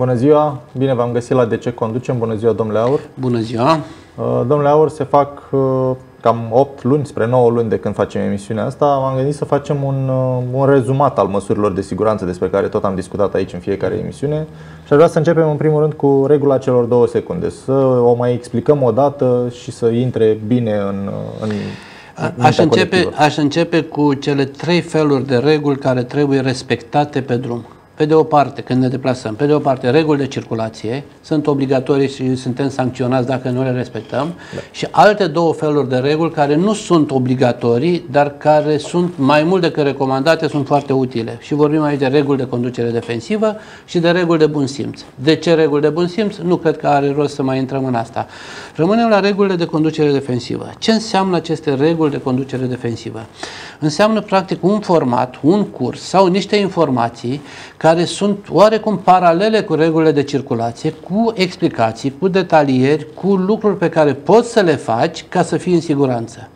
Bună ziua, bine v-am găsit la De ce conducem. Bună ziua, domnule Aur. Bună ziua. Uh, domnule Aur, se fac uh, cam 8 luni spre 9 luni de când facem emisiunea asta. M-am gândit să facem un, uh, un rezumat al măsurilor de siguranță despre care tot am discutat aici în fiecare emisiune. Și aș vrea să începem în primul rând cu regula celor două secunde. Să o mai explicăm o dată și să intre bine în, în Aș începe, aș începe cu cele trei feluri de reguli care trebuie respectate pe drum. Pe de o parte, când ne deplasăm, pe de o parte, reguli de circulație sunt obligatorii și suntem sancționați dacă nu le respectăm da. și alte două feluri de reguli care nu sunt obligatorii, dar care sunt mai mult decât recomandate, sunt foarte utile. Și vorbim aici de reguli de conducere defensivă și de reguli de bun simț. De ce reguli de bun simț? Nu cred că are rost să mai intrăm în asta. Rămânem la regulile de conducere defensivă. Ce înseamnă aceste reguli de conducere defensivă? Înseamnă practic un format, un curs sau niște informații care sunt oarecum paralele cu regulile de circulație, cu explicații, cu detalieri, cu lucruri pe care poți să le faci ca să fii în siguranță.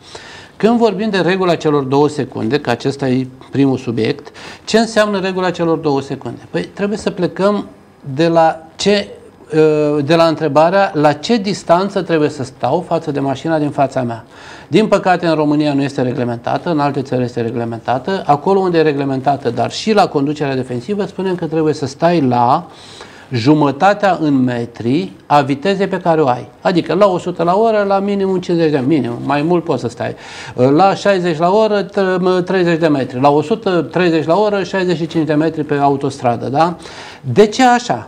Când vorbim de regula celor două secunde, că acesta e primul subiect, ce înseamnă regula celor două secunde? Păi trebuie să plecăm de la ce ă, de la întrebarea la ce distanță trebuie să stau față de mașina din fața mea. Din păcate, în România nu este reglementată, în alte țări este reglementată. Acolo unde e reglementată, dar și la conducerea defensivă, spunem că trebuie să stai la jumătatea în metri a vitezei pe care o ai. Adică la 100 la oră, la minimum 50 de minimum, mai mult poți să stai. La 60 la oră, 30 de metri. La 130 la oră, 65 de metri pe autostradă. Da? De ce așa?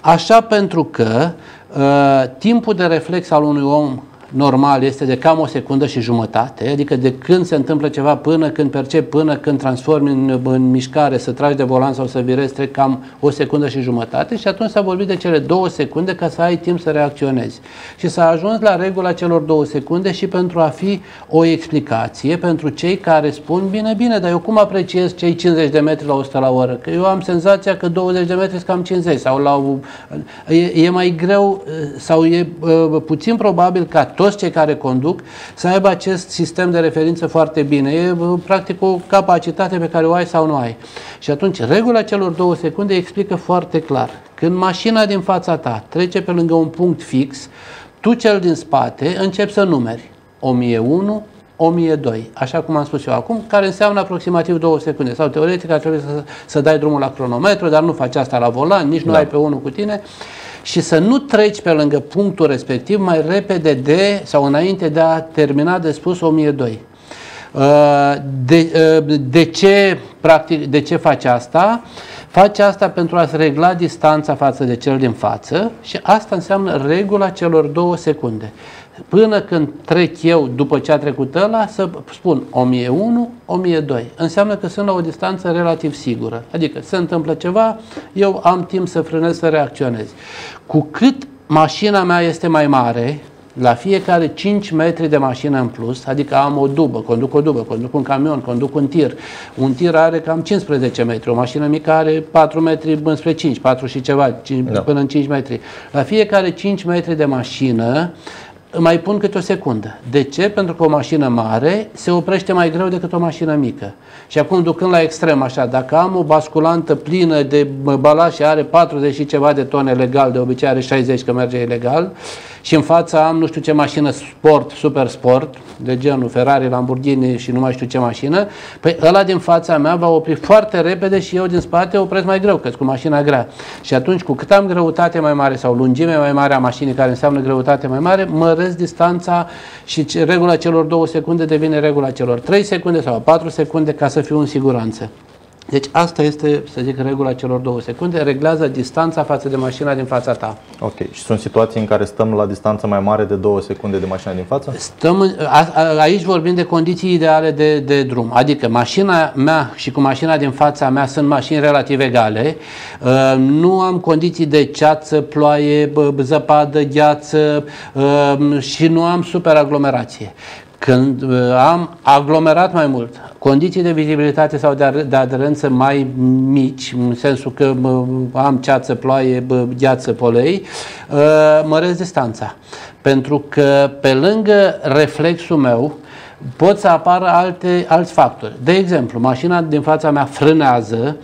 Așa pentru că uh, timpul de reflex al unui om normal este de cam o secundă și jumătate, adică de când se întâmplă ceva până când percep, până când transformi în, în mișcare, să tragi de volan sau să virezi, trec cam o secundă și jumătate și atunci s-a vorbit de cele două secunde ca să ai timp să reacționezi. Și s-a ajuns la regula celor două secunde și pentru a fi o explicație pentru cei care spun, bine, bine, dar eu cum apreciez cei 50 de metri la 100 la oră? Că eu am senzația că 20 de metri sunt cam 50 sau la, e, e mai greu sau e uh, puțin probabil ca toți cei care conduc să aibă acest sistem de referință foarte bine. E practic o capacitate pe care o ai sau nu ai. Și atunci regula celor două secunde explică foarte clar. Când mașina din fața ta trece pe lângă un punct fix, tu cel din spate începi să numeri 1001, 1002, așa cum am spus eu acum, care înseamnă aproximativ 2 secunde. Sau teoretic ar trebui să, să dai drumul la cronometru, dar nu faci asta la volan, nici nu da. ai pe unul cu tine și să nu treci pe lângă punctul respectiv mai repede de sau înainte de a termina de spus 1002. Uh, de, uh, de, ce, practic, de ce faci asta? Faci asta pentru a-ți regla distanța față de cel din față și asta înseamnă regula celor două secunde până când trec eu după ce a trecut ăla să spun 1001, 1002. Înseamnă că sunt la o distanță relativ sigură. Adică se întâmplă ceva, eu am timp să frânez, să reacționez. Cu cât mașina mea este mai mare, la fiecare 5 metri de mașină în plus, adică am o dubă, conduc o dubă, conduc un camion, conduc un tir. Un tir are cam 15 metri, o mașină mică are 4 metri spre 5, 4 și ceva, 5, da. până în 5 metri. La fiecare 5 metri de mașină mai pun câte o secundă. De ce? Pentru că o mașină mare se oprește mai greu decât o mașină mică. Și acum, ducând la extrem așa, dacă am o basculantă plină de balaj și are 40 și ceva de tone legal, de obicei are 60 că merge ilegal, și în fața am nu știu ce mașină sport, super sport, de genul Ferrari, Lamborghini și nu mai știu ce mașină, păi ăla din fața mea va opri foarte repede și eu din spate opresc mai greu, că cu mașina grea. Și atunci, cu cât am greutate mai mare sau lungime mai mare a mașinii, care înseamnă greutate mai mare, măresc distanța și regula celor două secunde devine regula celor trei secunde sau patru secunde ca să fiu în siguranță. Deci asta este, să zic, regula celor două secunde, reglează distanța față de mașina din fața ta. Ok. Și sunt situații în care stăm la distanță mai mare de două secunde de mașina din față? Stăm, a, a, aici vorbim de condiții ideale de, de drum. Adică mașina mea și cu mașina din fața mea sunt mașini relativ egale. Uh, nu am condiții de ceață, ploaie, zăpadă, gheață uh, și nu am superaglomerație. Când uh, am aglomerat mai mult, condiții de vizibilitate sau de, de aderență mai mici, în sensul că uh, am ceață, ploaie, gheață, polei, uh, măresc distanța. Pentru că pe lângă reflexul meu, pot să apară alte, alți factori. De exemplu, mașina din fața mea frânează,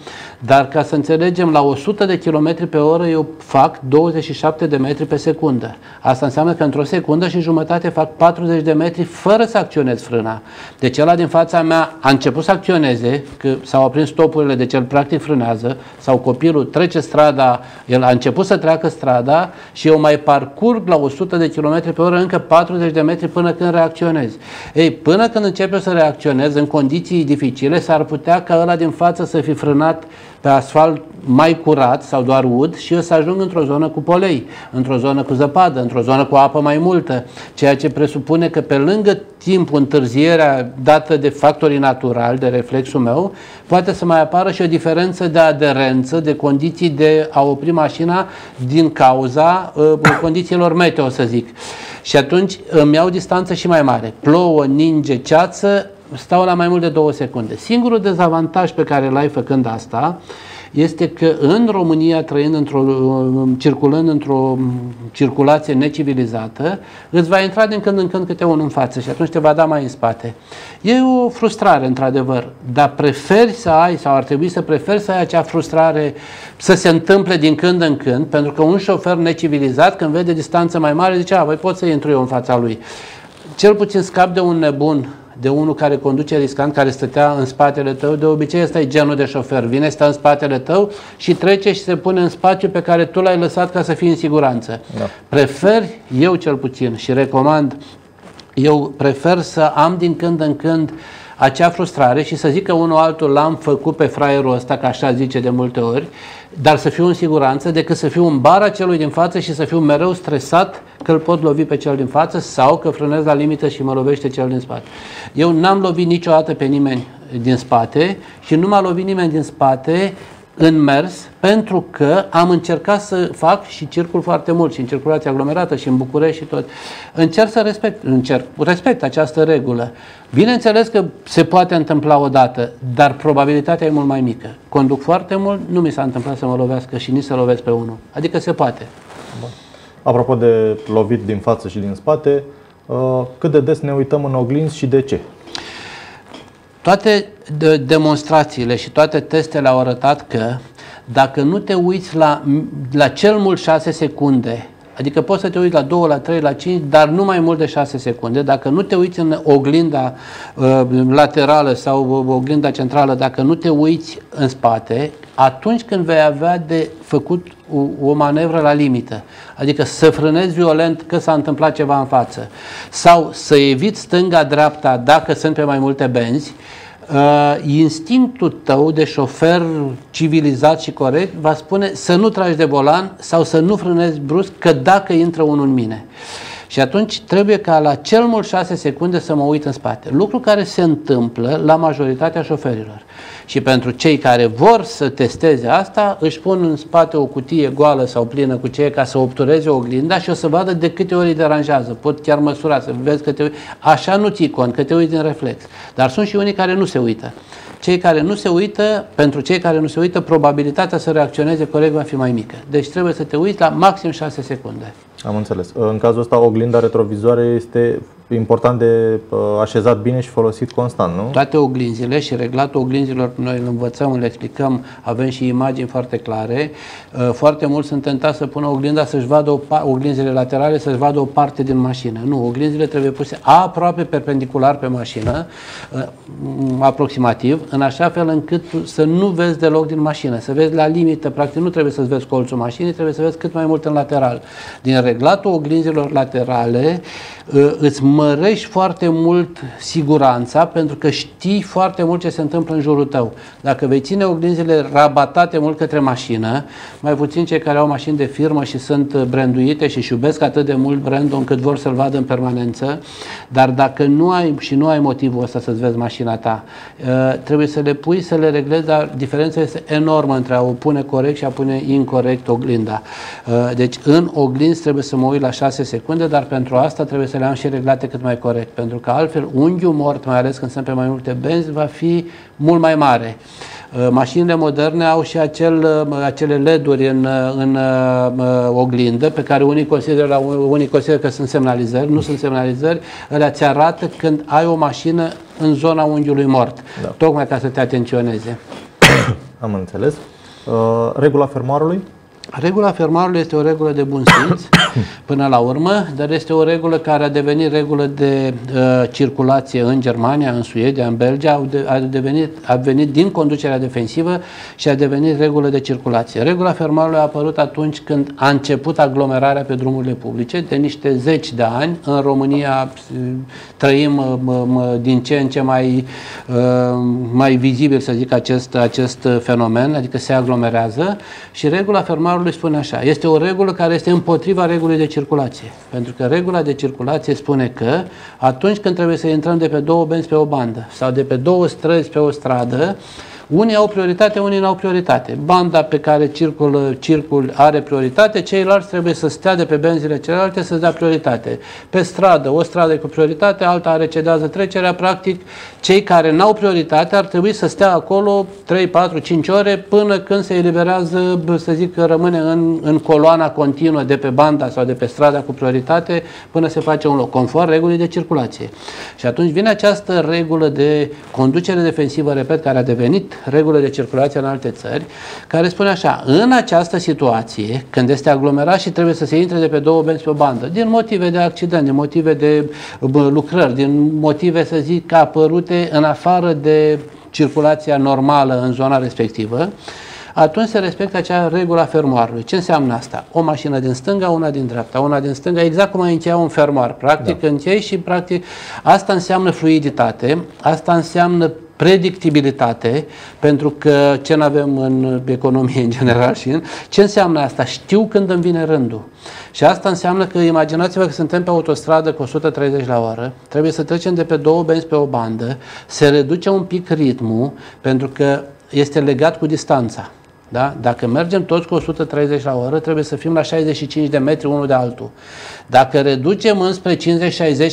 Dar ca să înțelegem, la 100 de km pe oră eu fac 27 de metri pe secundă. Asta înseamnă că într-o secundă și jumătate fac 40 de metri fără să acționez frâna. Deci ăla din fața mea a început să acționeze, că s-au aprins stopurile, deci el practic frânează, sau copilul trece strada, el a început să treacă strada și eu mai parcurg la 100 de km pe oră încă 40 de metri până când reacționez. Ei, până când începe să reacționez în condiții dificile, s-ar putea ca ăla din față să fi frânat pe asfalt mai curat sau doar ud și eu să ajung într-o zonă cu polei, într-o zonă cu zăpadă, într-o zonă cu apă mai multă, ceea ce presupune că pe lângă timpul, întârzierea dată de factorii naturali, de reflexul meu, poate să mai apară și o diferență de aderență, de condiții de a opri mașina din cauza uh, condițiilor meteo, să zic. Și atunci îmi iau distanță și mai mare. Plouă, ninge, ceață, stau la mai mult de două secunde. Singurul dezavantaj pe care l-ai făcând asta este că în România, trăind într-o, circulând într-o circulație necivilizată, îți va intra din când în când câte unul în față și atunci te va da mai în spate. E o frustrare, într-adevăr, dar preferi să ai, sau ar trebui să preferi să ai acea frustrare să se întâmple din când în când, pentru că un șofer necivilizat, când vede distanță mai mare, zice, a, voi pot să intru eu în fața lui. Cel puțin scap de un nebun de unul care conduce riscant, care stătea în spatele tău, de obicei ăsta e genul de șofer. Vine, stă în spatele tău și trece și se pune în spațiu pe care tu l-ai lăsat ca să fii în siguranță. Da. Prefer, eu cel puțin, și recomand, eu prefer să am din când în când acea frustrare și să zic că unul altul l-am făcut pe fraierul ăsta, ca așa zice de multe ori, dar să fiu în siguranță decât să fiu în bara celui din față și să fiu mereu stresat că îl pot lovi pe cel din față sau că frânez la limită și mă lovește cel din spate. Eu n-am lovit niciodată pe nimeni din spate și nu m-a lovit nimeni din spate în mers pentru că am încercat să fac și circul foarte mult și în circulație aglomerată și în București și tot. Încerc să respect, încerc, respect această regulă. Bineînțeles că se poate întâmpla odată, dar probabilitatea e mult mai mică. Conduc foarte mult, nu mi s-a întâmplat să mă lovească și nici să lovesc pe unul. Adică se poate. Bun. Apropo de lovit din față și din spate, uh, cât de des ne uităm în oglinzi și de ce? Toate demonstrațiile și toate testele au arătat că dacă nu te uiți la, la cel mult 6 secunde, adică poți să te uiți la 2, la 3, la 5, dar nu mai mult de 6 secunde, dacă nu te uiți în oglinda uh, laterală sau oglinda centrală, dacă nu te uiți în spate, atunci când vei avea de făcut o, o manevră la limită, adică să frânezi violent că s-a întâmplat ceva în față, sau să eviți stânga-dreapta dacă sunt pe mai multe benzi, uh, instinctul tău de șofer civilizat și corect va spune să nu tragi de volan sau să nu frânezi brusc, că dacă intră unul în mine. Și atunci trebuie ca la cel mult 6 secunde să mă uit în spate. Lucru care se întâmplă la majoritatea șoferilor. Și pentru cei care vor să testeze asta, își pun în spate o cutie goală sau plină cu ceea ca să obtureze oglinda și o să vadă de câte ori îi deranjează. Pot chiar măsura, să vezi că te uiți. Așa nu ții cont, că te uiți în reflex. Dar sunt și unii care nu se uită. Cei care nu se uită, pentru cei care nu se uită, probabilitatea să reacționeze corect va fi mai mică. Deci trebuie să te uiți la maxim 6 secunde. Am înțeles. În cazul ăsta, oglinda retrovizoare este important de uh, așezat bine și folosit constant, nu? Toate oglinzile și reglatul oglinzilor, noi îl învățăm, îl explicăm, avem și imagini foarte clare. Uh, foarte mulți sunt tentați să pună oglinda să-și vadă o, oglinzile laterale să-și vadă o parte din mașină. Nu, oglinzile trebuie puse aproape perpendicular pe mașină, uh, aproximativ, în așa fel încât să nu vezi deloc din mașină, să vezi la limită, practic nu trebuie să-ți vezi colțul mașinii, trebuie să vezi cât mai mult în lateral. Din reglatul oglinzilor laterale îți mărești foarte mult siguranța pentru că știi foarte mult ce se întâmplă în jurul tău. Dacă vei ține oglinzile rabatate mult către mașină, mai puțin cei care au mașini de firmă și sunt branduite și iubesc atât de mult brandul încât vor să-l vadă în permanență, dar dacă nu ai și nu ai motivul ăsta să-ți vezi mașina ta, ă, trebuie să le pui, să le reglezi, dar diferența este enormă între a o pune corect și a pune incorrect oglinda. Ă, deci în oglinzi trebuie să mă uit la 6 secunde, dar pentru asta trebuie să le am și reglate cât mai corect, pentru că altfel unghiul mort, mai ales când sunt pe mai multe benzi, va fi mult mai mare. Uh, mașinile moderne au și acel, uh, acele LED-uri în, uh, în oglindă pe care unii consideră, unii consideră că sunt semnalizări, nu sunt semnalizări, ele ți arată când ai o mașină în zona unghiului mort, da. tocmai ca să te atenționeze. Am înțeles. Uh, regula fermoarului? Regula fermarului este o regulă de bun simț până la urmă, dar este o regulă care a devenit regulă de uh, circulație în Germania, în Suedia, în Belgia, a, devenit, a venit din conducerea defensivă și a devenit regulă de circulație. Regula fermarului a apărut atunci când a început aglomerarea pe drumurile publice, de niște zeci de ani. În România uh, trăim uh, din ce în ce mai, uh, mai vizibil, să zic, acest, acest fenomen, adică se aglomerează și regula fermarului Harului spune așa, este o regulă care este împotriva regulii de circulație. Pentru că regula de circulație spune că atunci când trebuie să intrăm de pe două benzi pe o bandă sau de pe două străzi pe o stradă, unii au prioritate, unii nu au prioritate. Banda pe care circul, circul are prioritate, ceilalți trebuie să stea de pe benzile celelalte să dea prioritate. Pe stradă, o stradă e cu prioritate, alta recedează trecerea, practic cei care n-au prioritate ar trebui să stea acolo 3, 4, 5 ore până când se eliberează, să zic că rămâne în, în coloana continuă de pe banda sau de pe strada cu prioritate până se face un loc, conform regulii de circulație. Și atunci vine această regulă de conducere defensivă, repet, care a devenit regulă de circulație în alte țări, care spune așa, în această situație, când este aglomerat și trebuie să se intre de pe două benzi pe o bandă, din motive de accident, din motive de lucrări, din motive, să zic, apărute în afară de circulația normală în zona respectivă, atunci se respectă acea regulă a fermoarului. Ce înseamnă asta? O mașină din stânga, una din dreapta, una din stânga, exact cum ai încheia un fermoar. Practic da. închei și practic asta înseamnă fluiditate, asta înseamnă predictibilitate, pentru că ce nu avem în economie în general și în... Ce înseamnă asta? Știu când îmi vine rândul. Și asta înseamnă că imaginați-vă că suntem pe autostradă cu 130 la oră, trebuie să trecem de pe două benzi pe o bandă, se reduce un pic ritmul, pentru că este legat cu distanța. Da? Dacă mergem toți cu 130 la oră, trebuie să fim la 65 de metri unul de altul. Dacă reducem înspre 50-60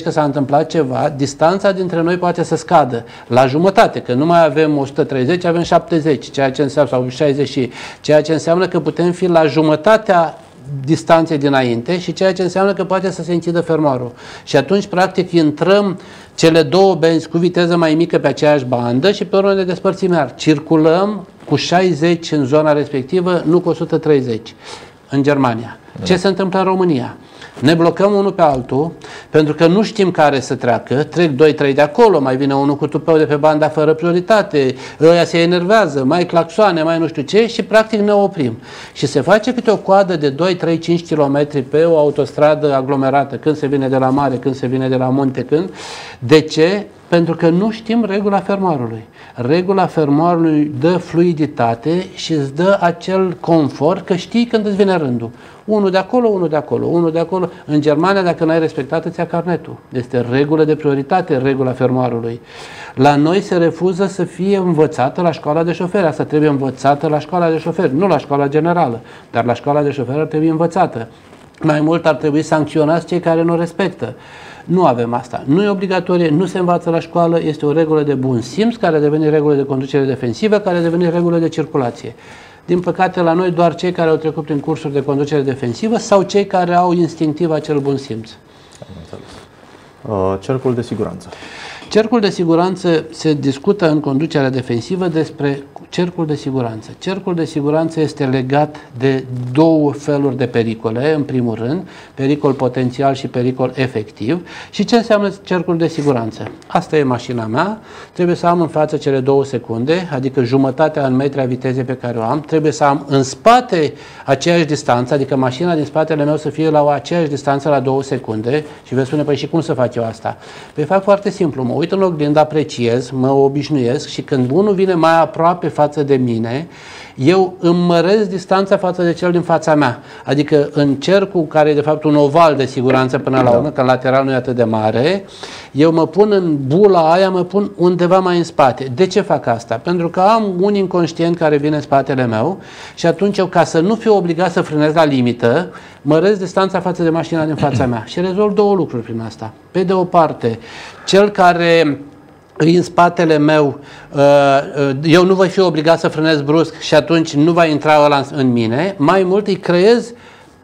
că s-a întâmplat ceva, distanța dintre noi poate să scadă la jumătate, că nu mai avem 130, avem 70, ceea ce înseamnă, sau 60, ceea ce înseamnă că putem fi la jumătatea distanțe dinainte și ceea ce înseamnă că poate să se închidă fermoarul. Și atunci, practic, intrăm cele două benzi cu viteză mai mică pe aceeași bandă și pe urmă ne despărțim iar. Circulăm cu 60 în zona respectivă, nu cu 130 în Germania. Da. Ce se întâmplă în România? Ne blocăm unul pe altul pentru că nu știm care să treacă, trec 2-3 de acolo, mai vine unul cu tupeu de pe banda fără prioritate, ăia se enervează, mai claxoane, mai nu știu ce și practic ne oprim. Și se face câte o coadă de 2, 3, 5 km pe o autostradă aglomerată, când se vine de la mare, când se vine de la munte, când. De ce? Pentru că nu știm regula fermoarului. Regula fermoarului dă fluiditate și îți dă acel confort că știi când îți vine rândul. Unul de acolo, unul de acolo, unul de acolo. În Germania, dacă n-ai respectat, îți ia carnetul. Este regulă de prioritate, regula fermoarului. La noi se refuză să fie învățată la școala de șoferi. Asta trebuie învățată la școala de șoferi, nu la școala generală, dar la școala de șoferi ar trebui învățată. Mai mult ar trebui sancționați cei care nu respectă. Nu avem asta. Nu e obligatorie, nu se învață la școală, este o regulă de bun simț care a devenit regulă de conducere defensivă, care a devenit regulă de circulație. Din păcate, la noi doar cei care au trecut prin cursuri de conducere defensivă sau cei care au instinctiv acel bun simț. Am înțeles. Uh, cercul de siguranță. Cercul de siguranță se discută în conducerea defensivă despre cercul de siguranță. Cercul de siguranță este legat de două feluri de pericole, în primul rând, pericol potențial și pericol efectiv. Și ce înseamnă cercul de siguranță? Asta e mașina mea, trebuie să am în față cele două secunde, adică jumătatea în metri a vitezei pe care o am, trebuie să am în spate aceeași distanță, adică mașina din spatele meu să fie la o aceeași distanță la două secunde și veți spune, păi și cum să fac eu asta? Păi fac foarte simplu, mă uit în oglindă, apreciez, mă obișnuiesc și când unul vine mai aproape față de mine, eu îmi măresc distanța față de cel din fața mea. Adică în cercul care e de fapt un oval de siguranță până la da. urmă, că lateral nu e atât de mare, eu mă pun în bula aia, mă pun undeva mai în spate. De ce fac asta? Pentru că am un inconștient care vine în spatele meu și atunci eu, ca să nu fiu obligat să frânez la limită, măresc distanța față de mașina din fața mea și rezolv două lucruri prin asta. Pe de o parte, cel care în spatele meu, uh, uh, eu nu voi fi obligat să frânez brusc și atunci nu va intra ăla în mine, mai mult îi creez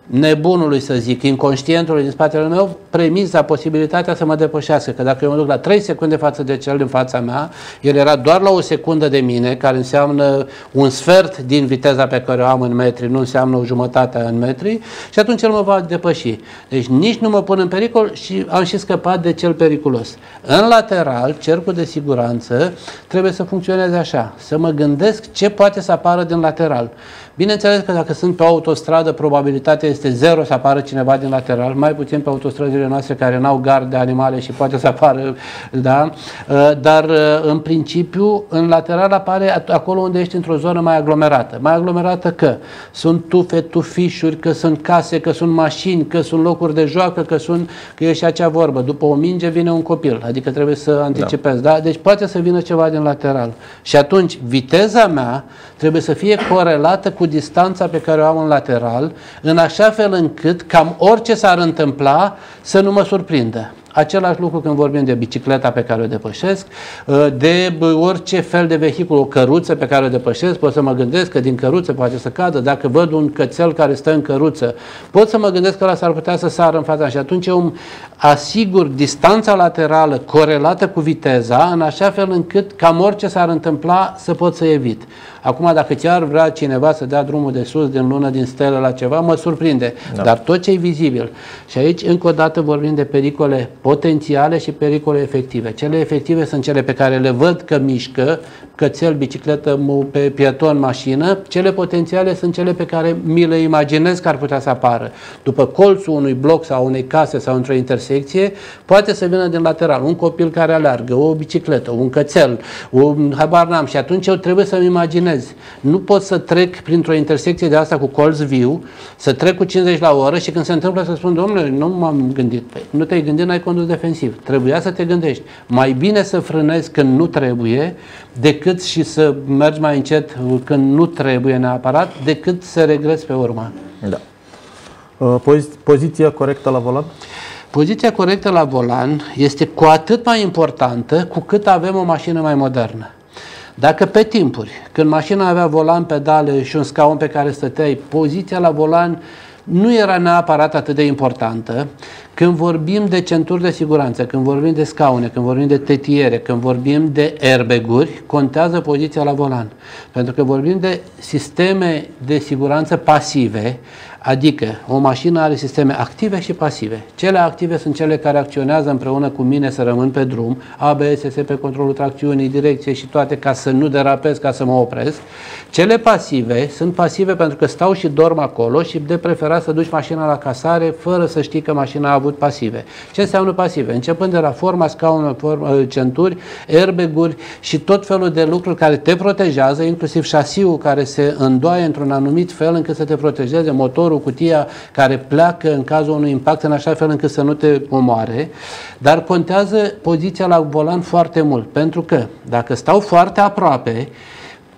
nebunului, să zic, inconștientului din spatele meu, premisa, posibilitatea să mă depășească. Că dacă eu mă duc la 3 secunde față de cel din fața mea, el era doar la o secundă de mine, care înseamnă un sfert din viteza pe care o am în metri, nu înseamnă o jumătate în metri, și atunci el mă va depăși. Deci nici nu mă pun în pericol și am și scăpat de cel periculos. În lateral, cercul de siguranță trebuie să funcționeze așa, să mă gândesc ce poate să apară din lateral. Bineînțeles că dacă sunt pe autostradă, probabilitatea este zero să apară cineva din lateral, mai puțin pe autostrăzile noastre care n-au gard de animale și poate să apară, da? Uh, dar uh, în principiu, în lateral apare acolo unde ești într-o zonă mai aglomerată. Mai aglomerată că sunt tufe, tufișuri, că sunt case, că sunt mașini, că sunt locuri de joacă, că sunt, că e și acea vorbă. După o minge vine un copil, adică trebuie să anticipezi, da? da? Deci poate să vină ceva din lateral. Și atunci viteza mea trebuie să fie corelată cu distanța pe care o am în lateral, în așa fel încât cam orice s-ar întâmpla să nu mă surprindă. Același lucru când vorbim de bicicleta pe care o depășesc, uh, de orice fel de vehicul, o căruță pe care o depășesc, pot să mă gândesc că din căruță poate să cadă. Dacă văd un cățel care stă în căruță, pot să mă gândesc că ăla s-ar putea să sară în fața și atunci eu îmi asigur distanța laterală corelată cu viteza, în așa fel încât cam orice s-ar întâmpla să pot să evit. Acum, dacă chiar vrea cineva să dea drumul de sus, din lună, din stelă la ceva, mă surprinde. Da. Dar tot ce e vizibil. Și aici, încă o dată, vorbim de pericole potențiale și pericole efective. Cele efective sunt cele pe care le văd că mișcă, cățel, bicicletă, pe pieton, mașină. Cele potențiale sunt cele pe care mi le imaginez că ar putea să apară. După colțul unui bloc sau unei case sau într-o intersecție, poate să vină din lateral un copil care aleargă, o bicicletă, un cățel, un habar n-am și atunci eu trebuie să-mi imaginez. Nu pot să trec printr-o intersecție de asta cu colț viu, să trec cu 50 la oră și când se întâmplă să spun, domnule, nu m-am gândit. Păi, nu te-ai gândit, n-ai condus defensiv. Trebuia să te gândești. Mai bine să frânezi când nu trebuie, decât și să mergi mai încet când nu trebuie neapărat, decât să regresi pe urmă. Da. Uh, pozi- poziția corectă la volan? Poziția corectă la volan este cu atât mai importantă cu cât avem o mașină mai modernă. Dacă pe timpuri, când mașina avea volan, pedale și un scaun pe care stăteai, poziția la volan nu era neapărat atât de importantă. Când vorbim de centuri de siguranță, când vorbim de scaune, când vorbim de tetiere, când vorbim de airbag-uri, contează poziția la volan. Pentru că vorbim de sisteme de siguranță pasive Adică o mașină are sisteme active și pasive. Cele active sunt cele care acționează împreună cu mine să rămân pe drum, ABS, pe controlul tracțiunii, direcție și toate ca să nu derapez, ca să mă opresc. Cele pasive sunt pasive pentru că stau și dorm acolo și de preferat să duci mașina la casare fără să știi că mașina a avut pasive. Ce înseamnă pasive? Începând de la forma scaunului, forma, ă, centuri, airbag-uri și tot felul de lucruri care te protejează, inclusiv șasiul care se îndoaie într-un anumit fel încât să te protejeze, motorul motorul, cutia care pleacă în cazul unui impact în așa fel încât să nu te omoare, dar contează poziția la volan foarte mult, pentru că dacă stau foarte aproape,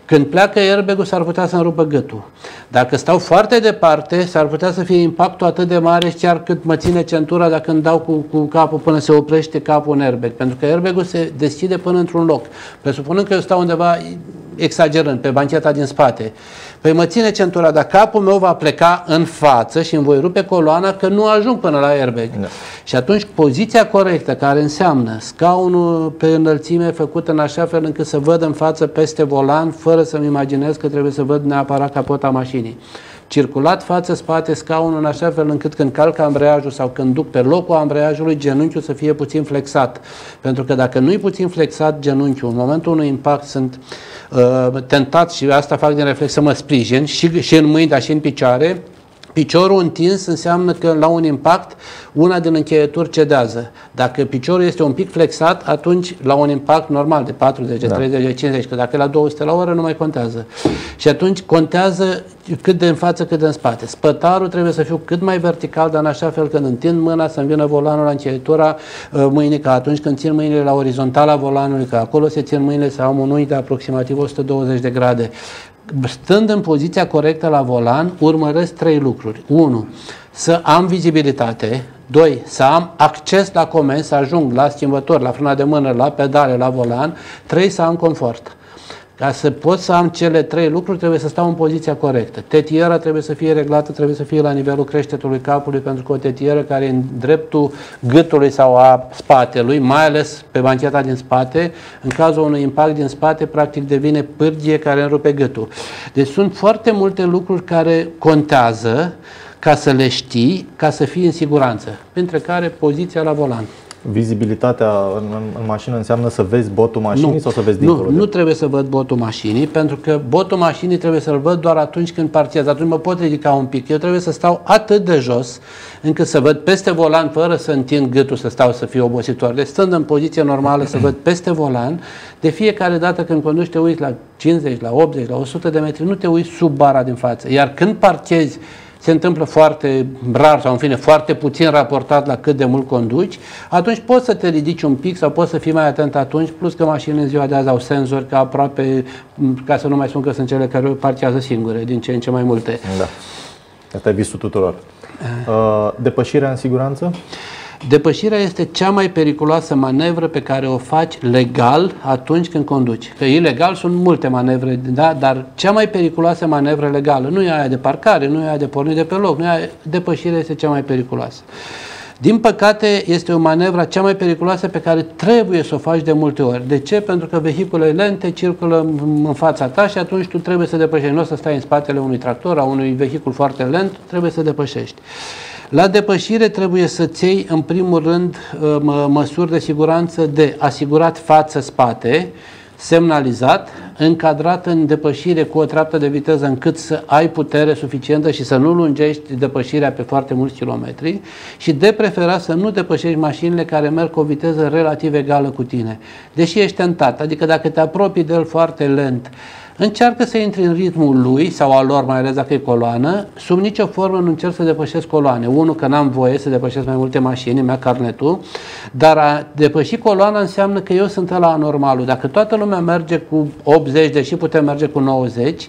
când pleacă airbag s-ar putea să-mi rupă gâtul. Dacă stau foarte departe, s-ar putea să fie impactul atât de mare chiar cât mă ține centura dacă îmi dau cu, cu capul până se oprește capul în airbag. Pentru că airbag se deschide până într-un loc. Presupunând că eu stau undeva exagerând, pe bancheta din spate. Păi mă ține centura, dar capul meu va pleca în față și îmi voi rupe coloana că nu ajung până la airbag. Da. Și atunci poziția corectă, care înseamnă scaunul pe înălțime făcut în așa fel încât să văd în față peste volan, fără să-mi imaginez că trebuie să văd neapărat capota mașinii circulat față-spate scaunul în așa fel încât când calc ambreiajul sau când duc pe locul ambreiajului, genunchiul să fie puțin flexat. Pentru că dacă nu e puțin flexat genunchiul, în momentul unui impact sunt uh, tentat și asta fac din reflex să mă sprijin și, și în mâini, dar și în picioare, Piciorul întins înseamnă că la un impact una din încheieturi cedează. Dacă piciorul este un pic flexat, atunci la un impact normal de 40, de da. 30, de 50, că dacă e la 200 la oră nu mai contează. Și atunci contează cât de în față, cât de în spate. Spătarul trebuie să fiu cât mai vertical, dar în așa fel când întind mâna să-mi vină volanul la încheietura uh, mâinii, ca atunci când țin mâinile la orizontala volanului, că acolo se țin mâinile să am un unghi de aproximativ 120 de grade stând în poziția corectă la volan, urmăresc trei lucruri. 1. Să am vizibilitate. 2. Să am acces la comenzi, să ajung la schimbător, la frâna de mână, la pedale, la volan. 3. Să am confort. Ca să pot să am cele trei lucruri, trebuie să stau în poziția corectă. Tetiera trebuie să fie reglată, trebuie să fie la nivelul creștetului capului, pentru că o tetieră care e în dreptul gâtului sau a spatelui, mai ales pe bancheta din spate, în cazul unui impact din spate, practic devine pârghie care înrupe gâtul. Deci sunt foarte multe lucruri care contează ca să le știi, ca să fii în siguranță, printre care poziția la volan. Vizibilitatea în, în, în mașină înseamnă să vezi botul mașinii nu, sau să vezi dincolo? Nu, de... nu trebuie să văd botul mașinii, pentru că botul mașinii trebuie să-l văd doar atunci când parchează. Atunci mă pot ridica un pic. Eu trebuie să stau atât de jos încât să văd peste volan fără să întind gâtul să stau să fiu obositor. Deci stând în poziție normală să văd peste volan, de fiecare dată când conduci te uiți la 50, la 80, la 100 de metri, nu te uiți sub bara din față. Iar când parchezi se întâmplă foarte rar sau în fine foarte puțin raportat la cât de mult conduci, atunci poți să te ridici un pic sau poți să fii mai atent atunci, plus că mașinile în ziua de azi au senzori ca aproape, ca să nu mai spun că sunt cele care parchează singure, din ce în ce mai multe. Da. Asta e visul tuturor. Uh, depășirea în siguranță? Depășirea este cea mai periculoasă manevră pe care o faci legal atunci când conduci. Că ilegal sunt multe manevre, da? dar cea mai periculoasă manevră legală nu e aia de parcare, nu e aia de pornit de pe loc, nu e aia, depășirea este cea mai periculoasă. Din păcate, este o manevră cea mai periculoasă pe care trebuie să o faci de multe ori. De ce? Pentru că vehiculele lente circulă în fața ta și atunci tu trebuie să depășești. Nu o să stai în spatele unui tractor, a unui vehicul foarte lent, trebuie să depășești. La depășire trebuie să-ți iei în primul rând uh, mă, măsuri de siguranță de asigurat față-spate, semnalizat, încadrat în depășire cu o treaptă de viteză încât să ai putere suficientă și să nu lungești depășirea pe foarte mulți kilometri și de preferat să nu depășești mașinile care merg cu o viteză relativ egală cu tine. Deși ești tentat, adică dacă te apropii de el foarte lent, încearcă să intri în ritmul lui sau al lor, mai ales dacă e coloană, sub nicio formă nu încerc să depășesc coloane. Unul, că n-am voie să depășesc mai multe mașini, mi-a carnetul, dar a depăși coloana înseamnă că eu sunt la anormalul. Dacă toată lumea merge cu 80, deși putem merge cu 90,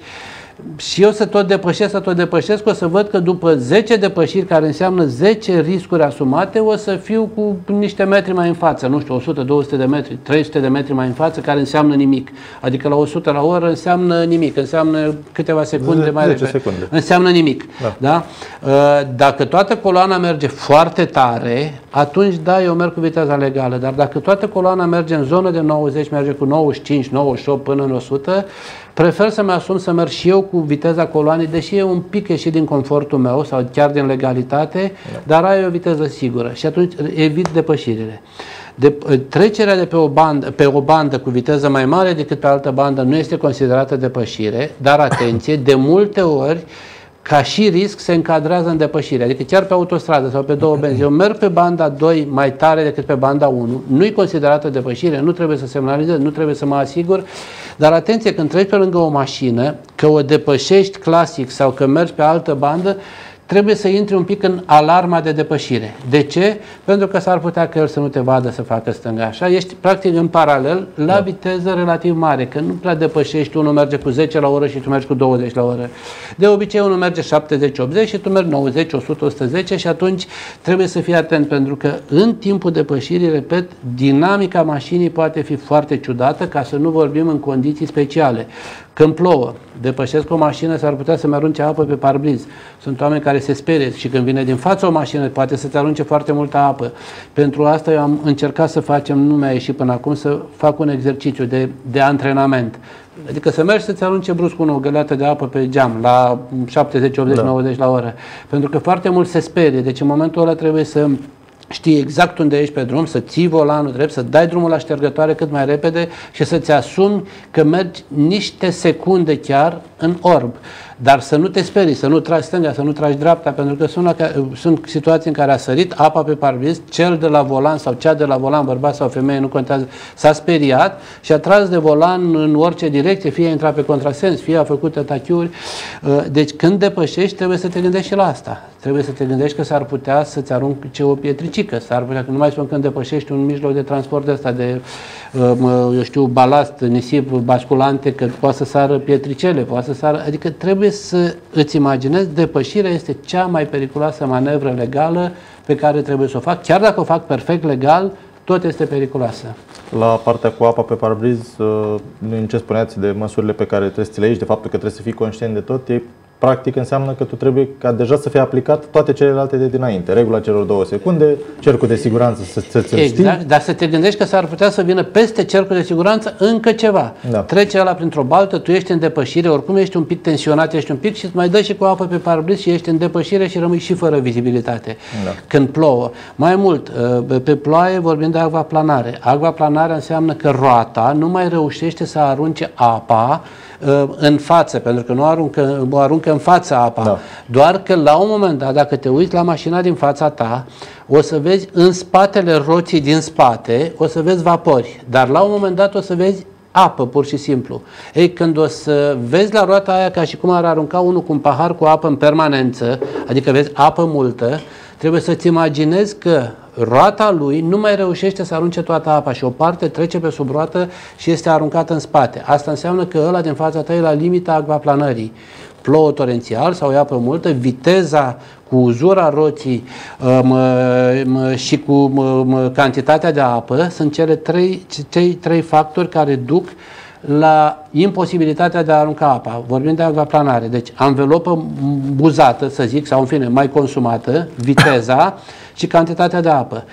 și eu să tot depășesc, să tot depășesc, o să văd că după 10 depășiri, care înseamnă 10 riscuri asumate, o să fiu cu niște metri mai în față, nu știu, 100, 200 de metri, 300 de metri mai în față, care înseamnă nimic. Adică la 100 la oră înseamnă nimic, înseamnă câteva secunde mai repede. Secunde. Înseamnă nimic. Da. Da? Uh, dacă toată coloana merge foarte tare, atunci da, eu merg cu viteza legală, dar dacă toată coloana merge în zonă de 90, merge cu 95, 98 până în 100, Prefer să-mi asum să merg și eu cu viteza coloanei, deși e un pic ieșit din confortul meu sau chiar din legalitate, da. dar ai o viteză sigură și atunci evit depășirile. De, trecerea de pe o, bandă, pe o bandă cu viteză mai mare decât pe altă bandă nu este considerată depășire, dar atenție, de multe ori ca și risc se încadrează în depășire. Adică chiar pe autostradă sau pe două benzi. Eu merg pe banda 2 mai tare decât pe banda 1. Nu-i considerată depășire, nu trebuie să semnalizez, nu trebuie să mă asigur. Dar atenție, când treci pe lângă o mașină, că o depășești clasic sau că mergi pe altă bandă, trebuie să intri un pic în alarma de depășire. De ce? Pentru că s-ar putea că el să nu te vadă să facă stânga așa. Ești practic în paralel la da. viteză relativ mare, că nu prea depășești, unul merge cu 10 la oră și tu mergi cu 20 la oră. De obicei unul merge 70-80 și tu mergi 90, 100, 110 și atunci trebuie să fii atent pentru că în timpul depășirii, repet, dinamica mașinii poate fi foarte ciudată ca să nu vorbim în condiții speciale. Când plouă, depășesc o mașină, s-ar putea să-mi arunce apă pe parbriz. Sunt oameni care se sperie și când vine din față o mașină, poate să-ți arunce foarte multă apă. Pentru asta eu am încercat să facem, nu mi-a ieșit până acum, să fac un exercițiu de, de antrenament. Adică să mergi să-ți arunce brusc o găleată de apă pe geam la 70, 80, da. 90 la oră. Pentru că foarte mult se sperie. Deci în momentul ăla trebuie să știi exact unde ești pe drum, să ții volanul drept, să dai drumul la ștergătoare cât mai repede și să-ți asumi că mergi niște secunde chiar în orb. Dar să nu te sperii, să nu tragi stânga, să nu tragi dreapta, pentru că sunt, sunt situații în care a sărit apa pe parbriz, cel de la volan sau cea de la volan, bărbat sau femeie, nu contează, s-a speriat și a tras de volan în orice direcție, fie a intrat pe contrasens, fie a făcut atachiuri. Uh, deci când depășești, trebuie să te gândești și la asta. Trebuie să te gândești că s-ar putea să-ți arunce o pietricică, s-ar putea, că nu mai spun când depășești un mijloc de transport de ăsta, de, uh, eu știu, balast, nisip, basculante, că poate să sară pietricele, poate să sară, adică trebuie să îți imaginezi, depășirea este cea mai periculoasă manevră legală pe care trebuie să o fac. Chiar dacă o fac perfect legal, tot este periculoasă. La partea cu apa pe parbriz, uh, în ce spuneați de măsurile pe care trebuie să le iei, de faptul că trebuie să fii conștient de tot, e practic înseamnă că tu trebuie ca deja să fie aplicat toate celelalte de dinainte. Regula celor două secunde, cercul de siguranță să, să ți Exact, știi. dar să te gândești că s-ar putea să vină peste cercul de siguranță încă ceva. Da. Trece ăla printr-o baltă, tu ești în depășire, oricum ești un pic tensionat, ești un pic și îți mai dă și cu apă pe parbriz și ești în depășire și rămâi și fără vizibilitate da. când plouă. Mai mult, uh, pe ploaie vorbim de acvaplanare. Acvaplanarea înseamnă că roata nu mai reușește să arunce apa Uh, în față, pentru că nu aruncă, o aruncă în fața apa. Da. Doar că la un moment dat, dacă te uiți la mașina din fața ta, o să vezi în spatele roții din spate, o să vezi vapori. Dar la un moment dat o să vezi apă, pur și simplu. Ei, când o să vezi la roata aia ca și cum ar arunca unul cu un pahar cu apă în permanență, adică vezi apă multă, trebuie să-ți imaginezi că roata lui nu mai reușește să arunce toată apa și o parte trece pe sub roată și este aruncată în spate. Asta înseamnă că ăla din fața ta e la limita acvaplanării. Plouă torențial sau e apă multă, viteza cu uzura roții um, um, și cu um, cantitatea de apă sunt cele trei, cei trei factori care duc la imposibilitatea de a arunca apa. Vorbim de acvaplanare. Deci anvelopă buzată, să zic, sau în fine, mai consumată, viteza și cantitatea de apă.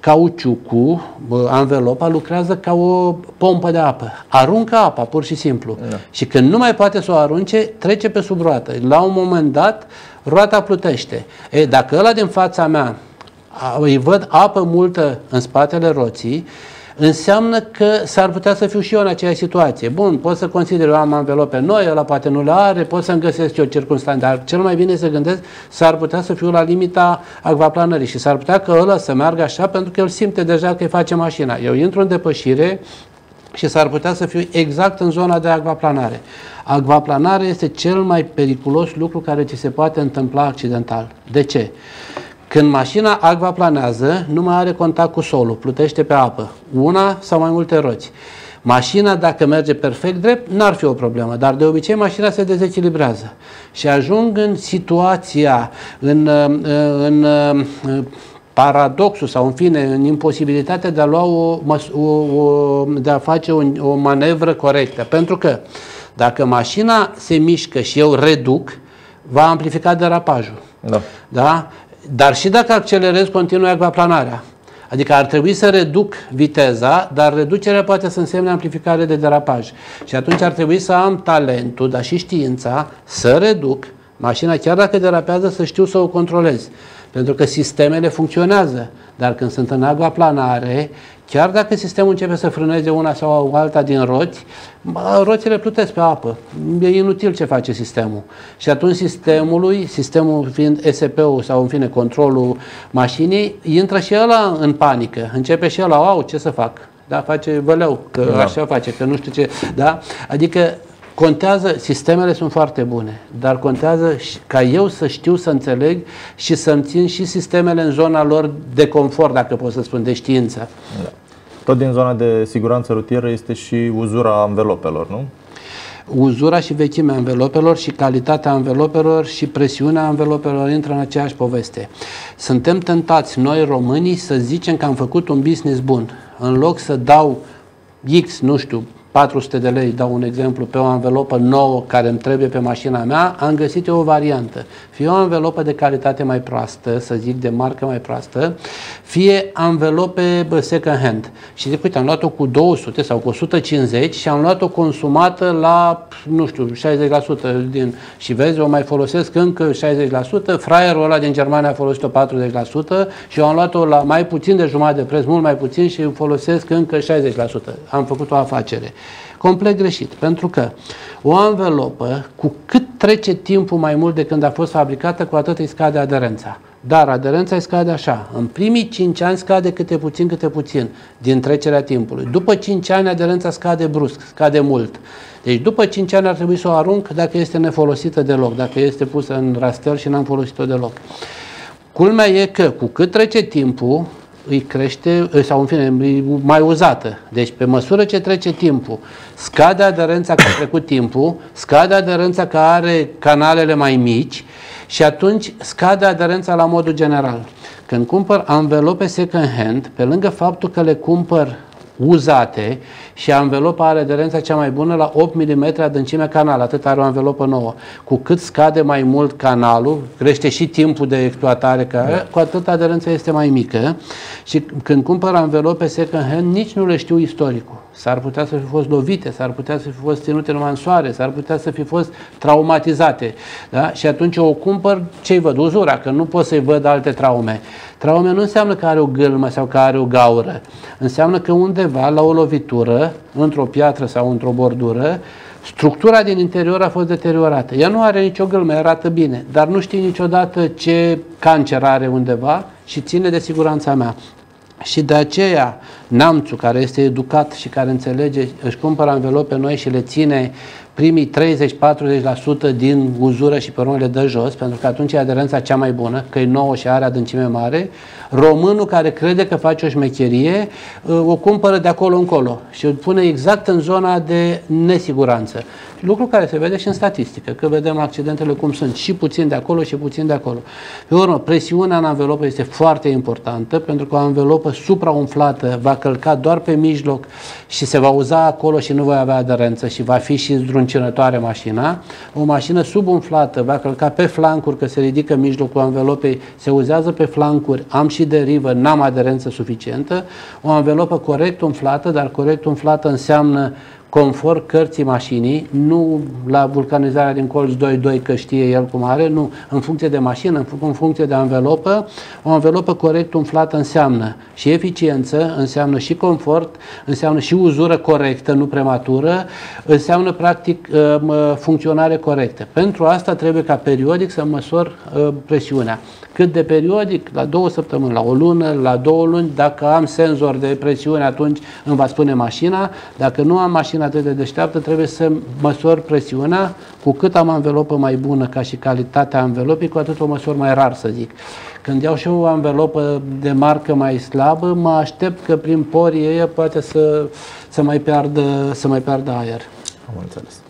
Cauciucul, anvelopa, lucrează ca o pompă de apă. Aruncă apa, pur și simplu. Da. Și când nu mai poate să o arunce, trece pe sub roată. La un moment dat, roata plutește. E, dacă ăla din fața mea îi văd apă multă în spatele roții, înseamnă că s-ar putea să fiu și eu în aceeași situație. Bun, pot să consider eu am anvelope noi, ăla poate nu le are, pot să-mi găsesc eu circunstanțe, dar cel mai bine să gândesc, s-ar putea să fiu la limita acvaplanării și s-ar putea că ăla să meargă așa pentru că el simte deja că îi face mașina. Eu intru în depășire, și s-ar putea să fiu exact în zona de acvaplanare. Acvaplanare este cel mai periculos lucru care ți se poate întâmpla accidental. De ce? Când mașina acvaplanează, nu mai are contact cu solul, plutește pe apă, una sau mai multe roți. Mașina, dacă merge perfect drept, n-ar fi o problemă, dar de obicei mașina se dezechilibrează și ajung în situația, în, în, în paradoxul sau în fine în imposibilitatea de a lua o, o, o de a face o, o manevră corectă. Pentru că dacă mașina se mișcă și eu reduc, va amplifica derapajul. Da. Da? Dar și dacă accelerez, continui acvaplanarea. Adică ar trebui să reduc viteza, dar reducerea poate să însemne amplificare de derapaj. Și atunci ar trebui să am talentul, dar și știința, să reduc mașina, chiar dacă derapează, să știu să o controlez. Pentru că sistemele funcționează, dar când sunt în acvaplanare, Chiar dacă sistemul începe să frâneze una sau alta din roți, roțile plutesc pe apă. E inutil ce face sistemul. Și atunci sistemului, sistemul fiind SP-ul sau în fine controlul mașinii, intră și ăla în panică. Începe și ăla, au, ce să fac? Da, face văleu, că da. așa face, că nu știu ce. Da? Adică Contează, sistemele sunt foarte bune, dar contează ca eu să știu să înțeleg și să-mi țin și sistemele în zona lor de confort, dacă pot să spun, de știință. Da. Tot din zona de siguranță rutieră este și uzura anvelopelor, nu? Uzura și vechimea anvelopelor și calitatea anvelopelor și presiunea anvelopelor intră în aceeași poveste. Suntem tentați noi românii să zicem că am făcut un business bun. În loc să dau X, nu știu, 400 de lei, dau un exemplu, pe o anvelopă nouă care îmi trebuie pe mașina mea, am găsit eu o variantă. Fie o anvelopă de calitate mai proastă, să zic de marcă mai proastă, fie anvelope second hand. Și zic, uite, am luat-o cu 200 sau cu 150 și am luat-o consumată la, nu știu, 60% din... Și vezi, o mai folosesc încă 60%, fraierul ăla din Germania a folosit-o 40% și eu am luat-o la mai puțin de jumătate de preț, mult mai puțin și folosesc încă 60%. Am făcut o afacere. Complet greșit, pentru că o anvelopă, cu cât trece timpul mai mult de când a fost fabricată, cu atât îi scade aderența. Dar aderența îi scade așa. În primii 5 ani scade câte puțin, câte puțin din trecerea timpului. După 5 ani aderența scade brusc, scade mult. Deci după 5 ani ar trebui să o arunc dacă este nefolosită deloc, dacă este pusă în rastel și n-am folosit-o deloc. Culmea e că cu cât trece timpul, îi crește, sau în fine, e mai uzată. Deci pe măsură ce trece timpul, scade aderența că a trecut timpul, scade aderența că are canalele mai mici și atunci scade aderența la modul general. Când cumpăr anvelope second hand, pe lângă faptul că le cumpăr uzate și anvelopa are aderența cea mai bună la 8 mm adâncime canal, atât are o anvelopă nouă. Cu cât scade mai mult canalul, crește și timpul de exploatare, care, da. cu atât aderența este mai mică și când cumpăr anvelope second hand, nici nu le știu istoricul. S-ar putea să fi fost lovite, s-ar putea să fi fost ținute numai în soare, s-ar putea să fi fost traumatizate. Da? Și atunci o cumpăr, ce-i văd? Uzura, că nu pot să-i văd alte traume. Traume nu înseamnă că are o gâlmă sau că are o gaură. Înseamnă că undeva, la o lovitură, într-o piatră sau într-o bordură, structura din interior a fost deteriorată. Ea nu are nicio gâlmă, arată bine, dar nu știi niciodată ce cancer are undeva și ține de siguranța mea. Și de aceea namțul care este educat și care înțelege, își cumpără anvelope noi și le ține primii 30-40% din uzură și pe urmă le dă jos, pentru că atunci e aderența cea mai bună, că e nouă și are adâncime mare. Românul care crede că face o șmecherie, o cumpără de acolo încolo și o pune exact în zona de nesiguranță. Lucru care se vede și în statistică, că vedem accidentele cum sunt, și puțin de acolo și puțin de acolo. Pe urmă, presiunea în anvelopă este foarte importantă, pentru că o anvelopă supraumflată va călca doar pe mijloc și se va uza acolo și nu va avea aderență și va fi și zdruncinătoare mașina. O mașină subumflată va călca pe flancuri, că se ridică mijlocul anvelopei, se uzează pe flancuri, am și derivă, n-am aderență suficientă. O anvelopă corect umflată, dar corect umflată înseamnă confort cărții mașinii, nu la vulcanizarea din colț 2.2 că știe el cum are, nu, în funcție de mașină, în funcție de anvelopă. O anvelopă corect umflată înseamnă și eficiență, înseamnă și confort, înseamnă și uzură corectă, nu prematură, înseamnă practic uh, funcționare corectă. Pentru asta trebuie ca periodic să măsor uh, presiunea cât de periodic, la două săptămâni, la o lună, la două luni, dacă am senzor de presiune, atunci îmi va spune mașina, dacă nu am mașina atât de deșteaptă, trebuie să măsor presiunea, cu cât am anvelopă mai bună ca și calitatea anvelopei, cu atât o măsor mai rar, să zic. Când iau și o anvelopă de marcă mai slabă, mă aștept că prin porii ei poate să, să, mai piardă, să mai piardă aer. Am înțeles.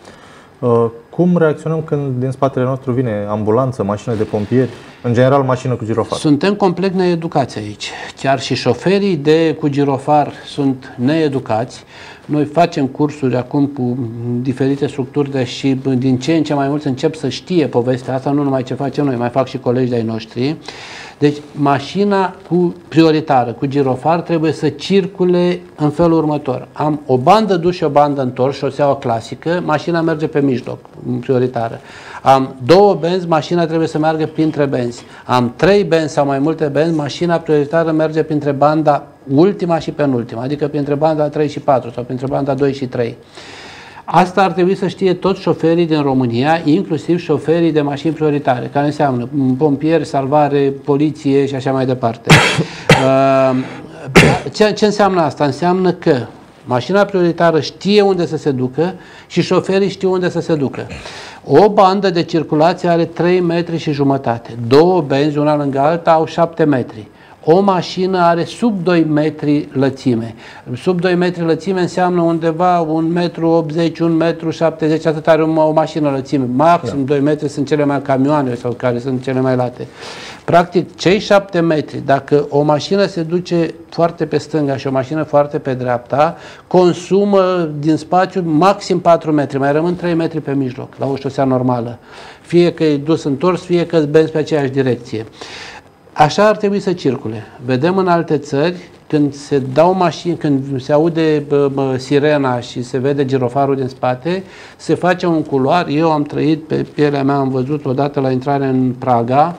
Uh, cum reacționăm când din spatele nostru vine ambulanță, mașină de pompieri, în general mașină cu girofar? Suntem complet needucați aici. Chiar și șoferii de cu girofar sunt needucați. Noi facem cursuri acum cu diferite structuri de și din ce în ce mai mulți încep să știe povestea asta, nu numai ce facem noi, mai fac și colegi de-ai noștri. Deci mașina cu prioritară, cu girofar, trebuie să circule în felul următor. Am o bandă dus și o bandă întors, șoseaua clasică, mașina merge pe mijloc, prioritară. Am două benzi, mașina trebuie să meargă printre benzi. Am trei benzi sau mai multe benzi, mașina prioritară merge printre banda ultima și penultima, adică printre banda 3 și 4 sau printre banda 2 și 3. Asta ar trebui să știe toți șoferii din România, inclusiv șoferii de mașini prioritare, care înseamnă pompieri, salvare, poliție și așa mai departe. Uh, ce, ce înseamnă asta? Înseamnă că mașina prioritară știe unde să se ducă și șoferii știu unde să se ducă. O bandă de circulație are 3 metri și jumătate. Două benzi, una lângă alta, au 7 metri. O mașină are sub 2 metri lățime. Sub 2 metri lățime înseamnă undeva 1 metru 80, 1 metru 70, atât are o, o mașină lățime. Maxim da. 2 metri sunt cele mai camioane sau care sunt cele mai late. Practic, cei 7 metri, dacă o mașină se duce foarte pe stânga și o mașină foarte pe dreapta, consumă din spațiu maxim 4 metri, mai rămân 3 metri pe mijloc, la o șosea normală. Fie că e dus întors, fie că îți benzi pe aceeași direcție. Așa ar trebui să circule. Vedem în alte țări, când se dau mașini, când se aude bă, bă, sirena și se vede girofarul din spate, se face un culoar. Eu am trăit pe pielea mea, am văzut odată la intrare în Praga,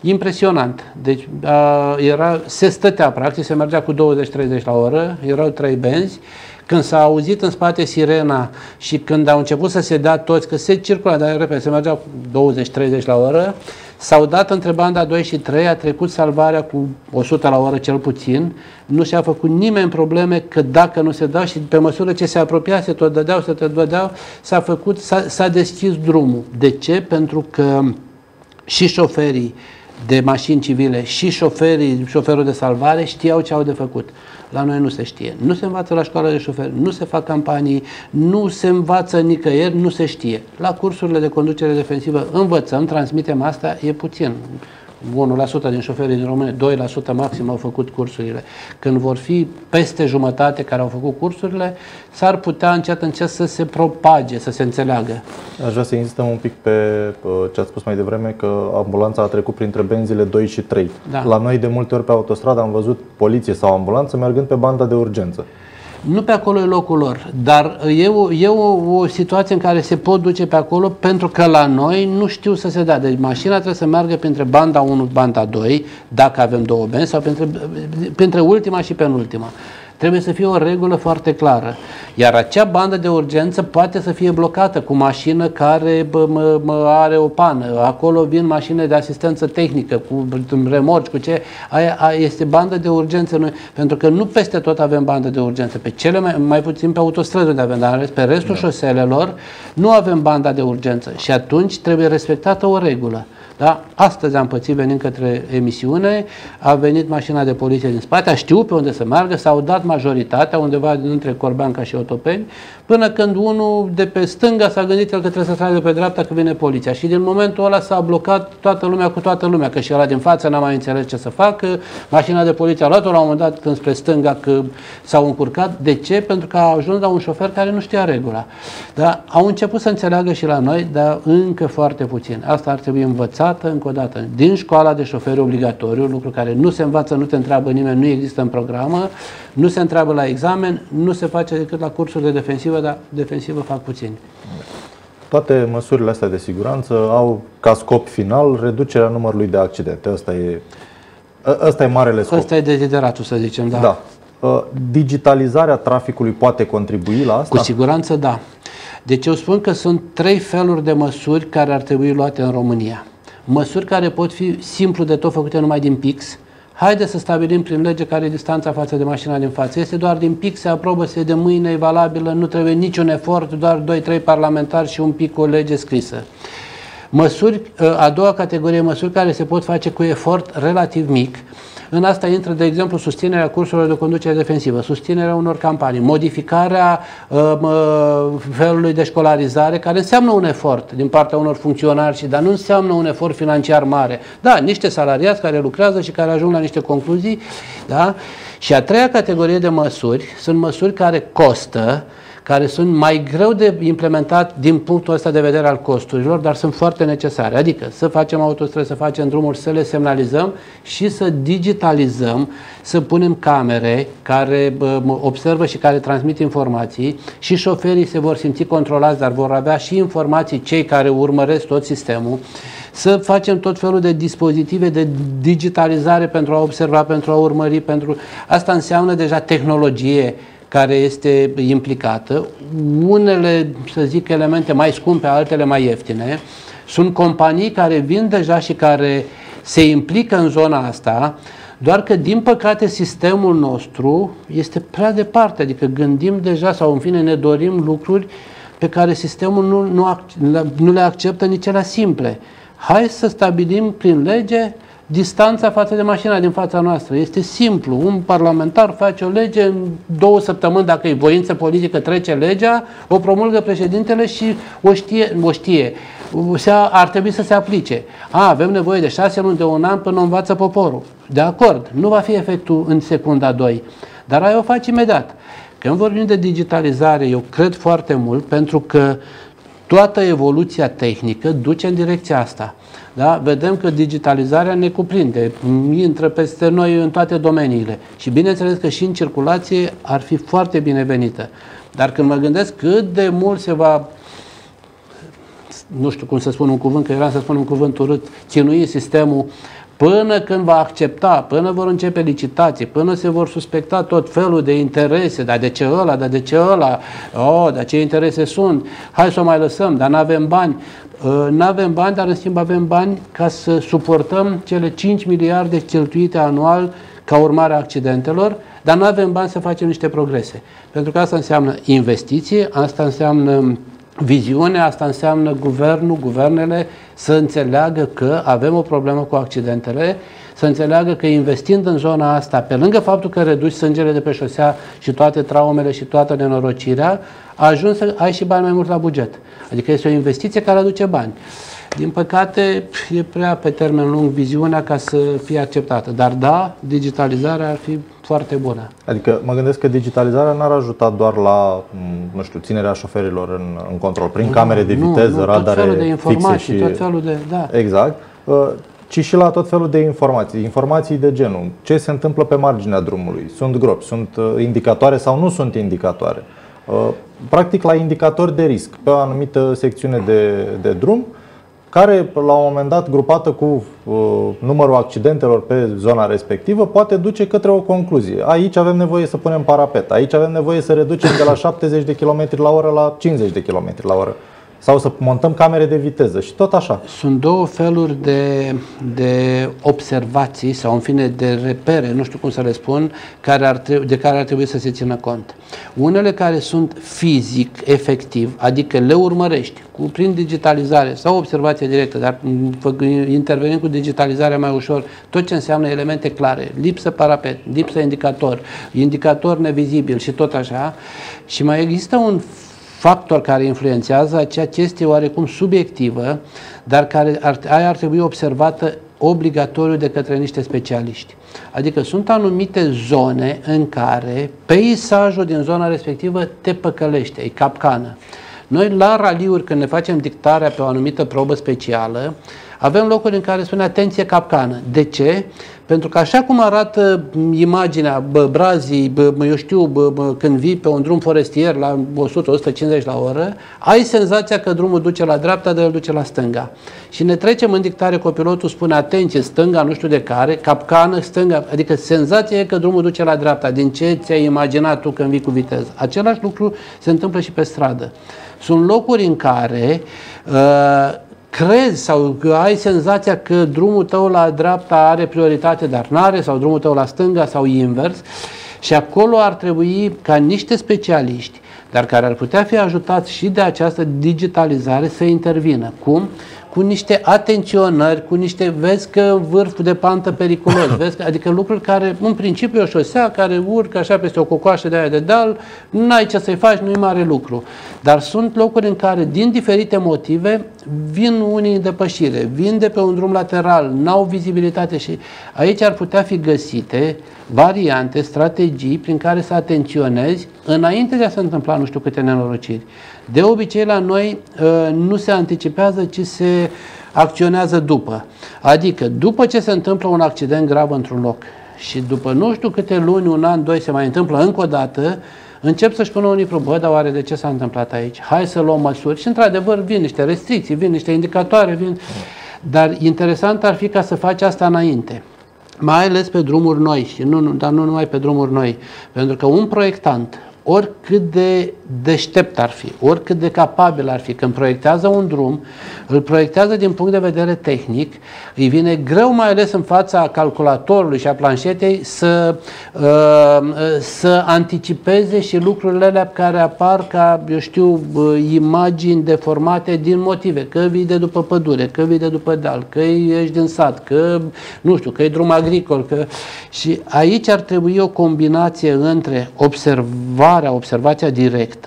impresionant. Deci a, era, se stătea practic, se mergea cu 20-30 la oră, erau trei benzi, când s-a auzit în spate sirena și când au început să se dea toți, că se circula, dar repede, se mergea cu 20-30 la oră, S-au dat între banda 2 și 3, a trecut salvarea cu 100 la oră cel puțin, nu și-a făcut nimeni probleme că dacă nu se dau și pe măsură ce se apropia se tot dădeau, se tot dădeau, s-a făcut, s-a deschis drumul. De ce? Pentru că și șoferii de mașini civile și șoferii, șoferul de salvare știau ce au de făcut. La noi nu se știe. Nu se învață la școală de șoferi, nu se fac campanii, nu se învață nicăieri, nu se știe. La cursurile de conducere defensivă învățăm, transmitem asta, e puțin. 1% din șoferii din România, 2% maxim au făcut cursurile. Când vor fi peste jumătate care au făcut cursurile, s-ar putea încet încet să se propage, să se înțeleagă. Aș vrea să insistăm un pic pe ce ați spus mai devreme, că ambulanța a trecut printre benzile 2 și 3. Da. La noi de multe ori pe autostradă am văzut poliție sau ambulanță mergând pe banda de urgență. Nu pe acolo e locul lor, dar e, o, e o, o situație în care se pot duce pe acolo pentru că la noi nu știu să se dea. Deci mașina trebuie să meargă printre banda 1, banda 2, dacă avem două benzi, sau printre, printre ultima și penultima. Trebuie să fie o regulă foarte clară. Iar acea bandă de urgență poate să fie blocată cu mașină care bă, mă, mă are o pană. Acolo vin mașini de asistență tehnică, cu remorci, cu ce. Aia, aia este bandă de urgență. Noi, pentru că nu peste tot avem bandă de urgență. Pe cele mai, mai puțin pe autostrăzi unde avem, dar pe restul da. șoselelor nu avem banda de urgență. Și atunci trebuie respectată o regulă. Da? Astăzi am pățit venind către emisiune, a venit mașina de poliție din spate, a știut pe unde să meargă, s-au dat majoritatea undeva între Corbeanca și Otopeni, până când unul de pe stânga s-a gândit el că trebuie să tragă pe dreapta că vine poliția. Și din momentul ăla s-a blocat toată lumea cu toată lumea, că și ăla din față n-a mai înțeles ce să facă, mașina de poliție a luat-o la un moment dat spre stânga că s-au încurcat. De ce? Pentru că a ajuns la un șofer care nu știa regula. Dar au început să înțeleagă și la noi, dar încă foarte puțin. Asta ar trebui învățată încă o dată. Din școala de șoferi obligatoriu, lucru care nu se învață, nu te întreabă nimeni, nu există în programă, nu se întreabă la examen, nu se face decât la cursuri de defensivă, dar defensivă fac puțini. Toate măsurile astea de siguranță au ca scop final reducerea numărului de accidente. Asta e, asta e marele scop. Asta e desideratul, să zicem, da. da. Ă, digitalizarea traficului poate contribui la asta? Cu siguranță, da. Deci eu spun că sunt trei feluri de măsuri care ar trebui luate în România. Măsuri care pot fi simplu de tot făcute numai din pix, Haide să stabilim prin lege care e distanța față de mașina din față. Este doar din pic, se aprobă, se de mâine, e valabilă, nu trebuie niciun efort, doar 2-3 parlamentari și un pic o lege scrisă. Măsuri, a doua categorie, măsuri care se pot face cu efort relativ mic, în asta intră, de exemplu, susținerea cursurilor de conducere defensivă, susținerea unor campanii, modificarea uh, felului de școlarizare, care înseamnă un efort din partea unor funcționari, și, dar nu înseamnă un efort financiar mare. Da, niște salariați care lucrează și care ajung la niște concluzii. Da? Și a treia categorie de măsuri sunt măsuri care costă, care sunt mai greu de implementat din punctul ăsta de vedere al costurilor, dar sunt foarte necesare. Adică să facem autostrăzi, să facem drumuri, să le semnalizăm și să digitalizăm, să punem camere care observă și care transmit informații și șoferii se vor simți controlați, dar vor avea și informații cei care urmăresc tot sistemul să facem tot felul de dispozitive de digitalizare pentru a observa, pentru a urmări, pentru asta înseamnă deja tehnologie care este implicată, unele, să zic, elemente mai scumpe, altele mai ieftine. Sunt companii care vin deja și care se implică în zona asta, doar că, din păcate, sistemul nostru este prea departe, adică gândim deja sau, în fine, ne dorim lucruri pe care sistemul nu, nu, nu le acceptă nici la simple. Hai să stabilim prin lege distanța față de mașina din fața noastră. Este simplu. Un parlamentar face o lege în două săptămâni, dacă e voință politică, trece legea, o promulgă președintele și o știe. O știe. Se, ar trebui să se aplice. A, avem nevoie de șase luni, de un an până învață poporul. De acord, nu va fi efectul în secunda 2, dar ai o faci imediat. Când vorbim de digitalizare, eu cred foarte mult pentru că toată evoluția tehnică duce în direcția asta. Da? Vedem că digitalizarea ne cuprinde, intră peste noi în toate domeniile și bineînțeles că și în circulație ar fi foarte binevenită. Dar când mă gândesc cât de mult se va nu știu cum să spun un cuvânt, că era să spun un cuvânt urât, ținui sistemul până când va accepta, până vor începe licitații, până se vor suspecta tot felul de interese, dar de ce ăla, dar de ce ăla, oh, dar ce interese sunt, hai să o mai lăsăm, dar nu avem bani. Uh, nu avem bani, dar în schimb avem bani ca să suportăm cele 5 miliarde cheltuite anual ca urmare a accidentelor, dar nu avem bani să facem niște progrese. Pentru că asta înseamnă investiție, asta înseamnă viziune, asta înseamnă guvernul, guvernele să înțeleagă că avem o problemă cu accidentele, să înțeleagă că investind în zona asta, pe lângă faptul că reduci sângele de pe șosea și toate traumele și toată nenorocirea, ajungi să ai și bani mai mult la buget. Adică este o investiție care aduce bani. Din păcate, e prea pe termen lung viziunea ca să fie acceptată. Dar da, digitalizarea ar fi foarte bună. Adică mă gândesc că digitalizarea n-ar ajuta doar la, nu știu, ținerea șoferilor în, în control, prin nu, camere de viteză, nu, nu, radare tot felul de informații, fixe și... tot felul de, da. Exact. Uh, ci și la tot felul de informații. Informații de genul ce se întâmplă pe marginea drumului. Sunt gropi, sunt uh, indicatoare sau nu sunt indicatoare. Uh, practic la indicatori de risc pe o anumită secțiune de, de drum care la un moment dat, grupată cu uh, numărul accidentelor pe zona respectivă, poate duce către o concluzie. Aici avem nevoie să punem parapet, aici avem nevoie să reducem de la 70 de km la oră la 50 de km la oră sau să montăm camere de viteză și tot așa. Sunt două feluri de, de observații sau în fine de repere, nu știu cum să le spun, care ar trebui, de care ar trebui să se țină cont. Unele care sunt fizic, efectiv, adică le urmărești cu, prin digitalizare sau observație directă, dar intervenind cu digitalizarea mai ușor, tot ce înseamnă elemente clare, lipsă parapet, lipsă indicator, indicator nevizibil și tot așa. Și mai există un factor care influențează acea chestie oarecum subiectivă, dar care ar, aia ar trebui observată obligatoriu de către niște specialiști. Adică sunt anumite zone în care peisajul din zona respectivă te păcălește, e capcană. Noi la raliuri, când ne facem dictarea pe o anumită probă specială, avem locuri în care spune atenție capcană. De ce? Pentru că așa cum arată imaginea bă, brazii, bă, eu știu, bă, bă, când vii pe un drum forestier la 100-150 la oră, ai senzația că drumul duce la dreapta, dar el duce la stânga. Și ne trecem în dictare, copilotul spune atenție, stânga, nu știu de care, capcană, stânga, adică senzația e că drumul duce la dreapta. Din ce ți-ai imaginat tu când vii cu viteză? Același lucru se întâmplă și pe stradă. Sunt locuri în care uh, crezi sau că ai senzația că drumul tău la dreapta are prioritate, dar nu are, sau drumul tău la stânga sau invers. Și acolo ar trebui ca niște specialiști, dar care ar putea fi ajutați și de această digitalizare să intervină. Cum? Cu niște atenționări, cu niște, vezi că vârf de pantă periculos, vezi că, adică lucruri care, în principiu, o șosea care urcă așa peste o cocoașă de aia de deal, n-ai ce să-i faci, nu-i mare lucru. Dar sunt locuri în care, din diferite motive, vin unii în depășire, vin de pe un drum lateral, n-au vizibilitate și aici ar putea fi găsite variante, strategii prin care să atenționezi înainte de a se întâmpla nu știu câte nenorociri. De obicei la noi uh, nu se anticipează, ci se acționează după. Adică după ce se întâmplă un accident grav într-un loc și după nu știu câte luni, un an, doi se mai întâmplă încă o dată, încep să-și pună unii probleme, dar oare de ce s-a întâmplat aici? Hai să luăm măsuri și într-adevăr vin niște restricții, vin niște indicatoare, vin... Dar interesant ar fi ca să faci asta înainte mai ales pe drumuri noi, și nu, dar nu numai pe drumuri noi, pentru că un proiectant oricât de deștept ar fi, oricât de capabil ar fi, când proiectează un drum, îl proiectează din punct de vedere tehnic, îi vine greu, mai ales în fața calculatorului și a planșetei, să, uh, să anticipeze și lucrurile alea care apar ca, eu știu, imagini deformate din motive, că vii de după pădure, că vii de după deal, că ești din sat, că, nu știu, că e drum agricol, că... și aici ar trebui o combinație între observare observarea, observația directă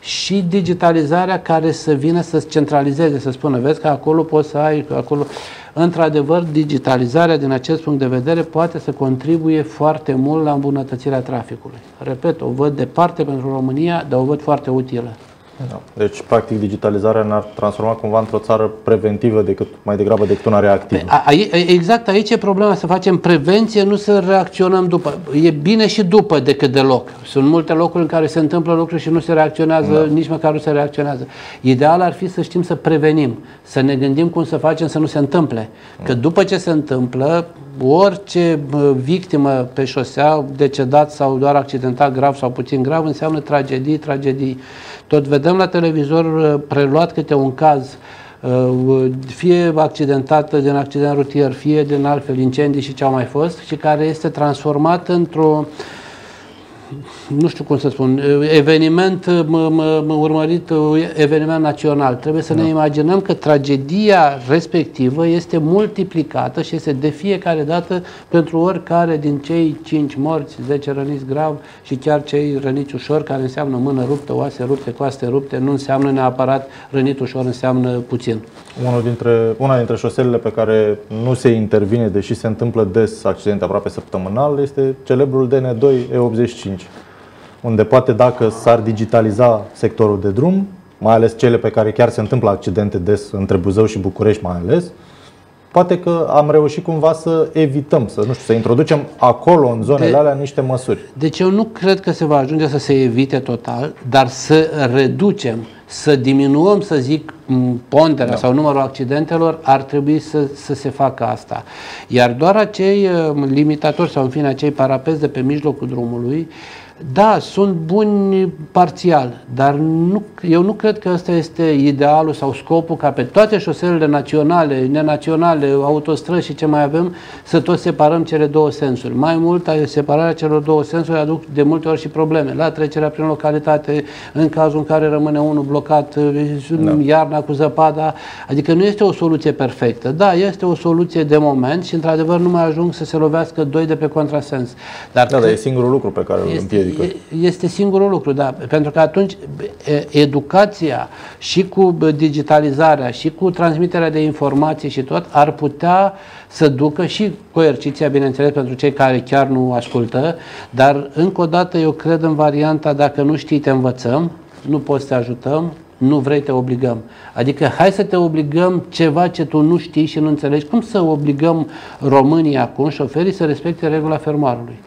și digitalizarea care să vină să centralizeze, să spună, vezi că acolo poți să ai, că acolo... Într-adevăr, digitalizarea din acest punct de vedere poate să contribuie foarte mult la îmbunătățirea traficului. Repet, o văd departe pentru România, dar o văd foarte utilă. Da. Deci, practic, digitalizarea ne-ar transforma cumva într-o țară preventivă decât mai degrabă decât una reactivă. A, a, exact, aici e problema, să facem prevenție, nu să reacționăm după. E bine și după decât deloc. Sunt multe locuri în care se întâmplă lucruri și nu se reacționează, da. nici măcar nu se reacționează. Ideal ar fi să știm să prevenim, să ne gândim cum să facem să nu se întâmple. Că după ce se întâmplă, orice victimă pe șosea, decedat sau doar accidentat grav sau puțin grav, înseamnă tragedii, tragedii. Tot vedem la televizor uh, preluat câte un caz, uh, fie accidentată din accident rutier, fie din altfel incendii și ce au mai fost, și care este transformat într-o nu știu cum să spun, eveniment mă, mă, mă urmărit, eveniment național. Trebuie să da. ne imaginăm că tragedia respectivă este multiplicată și este de fiecare dată pentru oricare din cei 5 morți, 10 răniți grav și chiar cei răniți ușor, care înseamnă mână ruptă, oase rupte, coaste rupte, nu înseamnă neapărat rănit ușor, înseamnă puțin. Unul dintre, una dintre șoselele pe care nu se intervine, deși se întâmplă des accidente aproape săptămânal, este celebrul DN2 E85 unde poate dacă s-ar digitaliza sectorul de drum, mai ales cele pe care chiar se întâmplă accidente des între Buzău și București mai ales, poate că am reușit cumva să evităm, să, nu știu, să introducem acolo, în zonele de, alea, niște măsuri. Deci eu nu cred că se va ajunge să se evite total, dar să reducem, să diminuăm, să zic, ponderea da. sau numărul accidentelor, ar trebui să, să se facă asta. Iar doar acei uh, limitatori sau, în fine, acei parapezi de pe mijlocul drumului, uh, da, sunt buni parțial, dar nu, eu nu cred că ăsta este idealul sau scopul ca pe toate șoselele naționale, nenaționale, autostrăzi și ce mai avem, să tot separăm cele două sensuri. Mai mult, separarea celor două sensuri aduc de multe ori și probleme. La trecerea prin localitate, în cazul în care rămâne unul blocat, da. iarna cu zăpada, adică nu este o soluție perfectă. Da, este o soluție de moment și într-adevăr nu mai ajung să se lovească doi de pe contrasens. Dar da, dar e singurul lucru pe care îl împiedică adică. Este singurul lucru, da. Pentru că atunci educația și cu digitalizarea și cu transmiterea de informații și tot ar putea să ducă și coerciția, bineînțeles, pentru cei care chiar nu ascultă, dar încă o dată eu cred în varianta dacă nu știi, te învățăm, nu poți să te ajutăm, nu vrei, te obligăm. Adică hai să te obligăm ceva ce tu nu știi și nu înțelegi. Cum să obligăm românii acum, șoferii, să respecte regula fermarului?